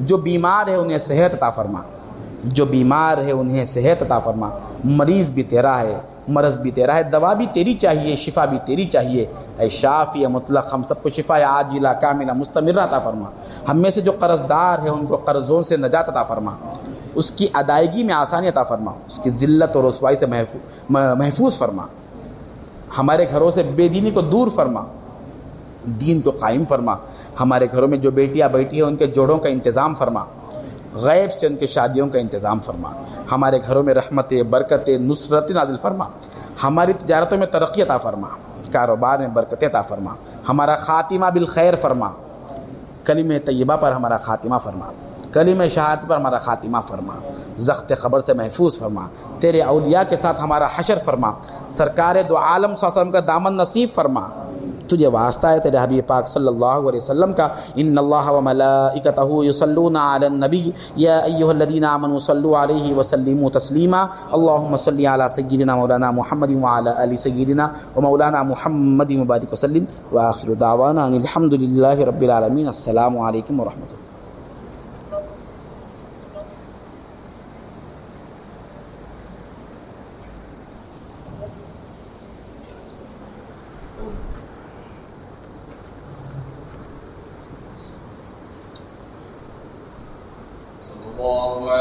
जो बीमार है, उन्हें सेहत अता फरमा। जो बीमार है, उन्हें सेहत अता फरमा। मरीज़ भी तेरा है मरज़ भी तेरा है, दवा भी तेरी चाहिए, शिफा भी तेरी चाहिए। ऐ शाफ़ी मुतलक हम सबको शिफा आज आजिला कामिला, मुस्तमर अता फरमा। हम में से जो कर्ज़दार है, उनको कर्ज़ों से नजात अता फरमा। उसकी अदायगी में आसानी अता फरमा। उसकी ज़िल्लत और रसवाई से महफूज फरमा। हमारे घरों से बेदीनी को दूर फरमा। दीन को कायम फरमा। हमारे घरों में जो बेटियाँ बैठी हैं, उनके जोड़ों का इंतज़ाम फरमा। गैब से उनकी शादियों का इंतज़ाम फरमा। हमारे घरों में रहमतें, बरकतें, नुसरत नाजिल फरमा। हमारी तजारतों में तरक्की अता फरमा। कारोबार में बरकत अता फरमा। हमारा ख़ातिमा बिल खैर फरमा। कलीम तयबा पर हमारा ख़ातिमा फरमा। कलीम शहाद पर हमारा ख़ातिमा फरमा। जख्त ख़बर से महफूज फरमा। तेरे अलिया के साथ हमारा हशर फरमा। सरकार दो आलम का दामन नसीब फरमा। तुझे वास्ता है तेरे हबीब पाक सल्लल्लाहु अलैहि वसल्लम का। इन अल्लाह व मलाइकतहु युसल्लूना अलन नबी। या अय्युहल्लज़ीना आमनु सल्लु अलैहि व सल्लिमु तस्लीमा। अल्लाहुम्मा सल्लि अला सय्यिदिना मौलाना मुहम्मद व अला अली सय्यिदिना व मौलाना मुहम्मद मुबारक वसल्लिम व आखिरु दावाना अनिल रब्बिल आलमीन। अस्सलामु अलैकुम व रहमतुल्लाह।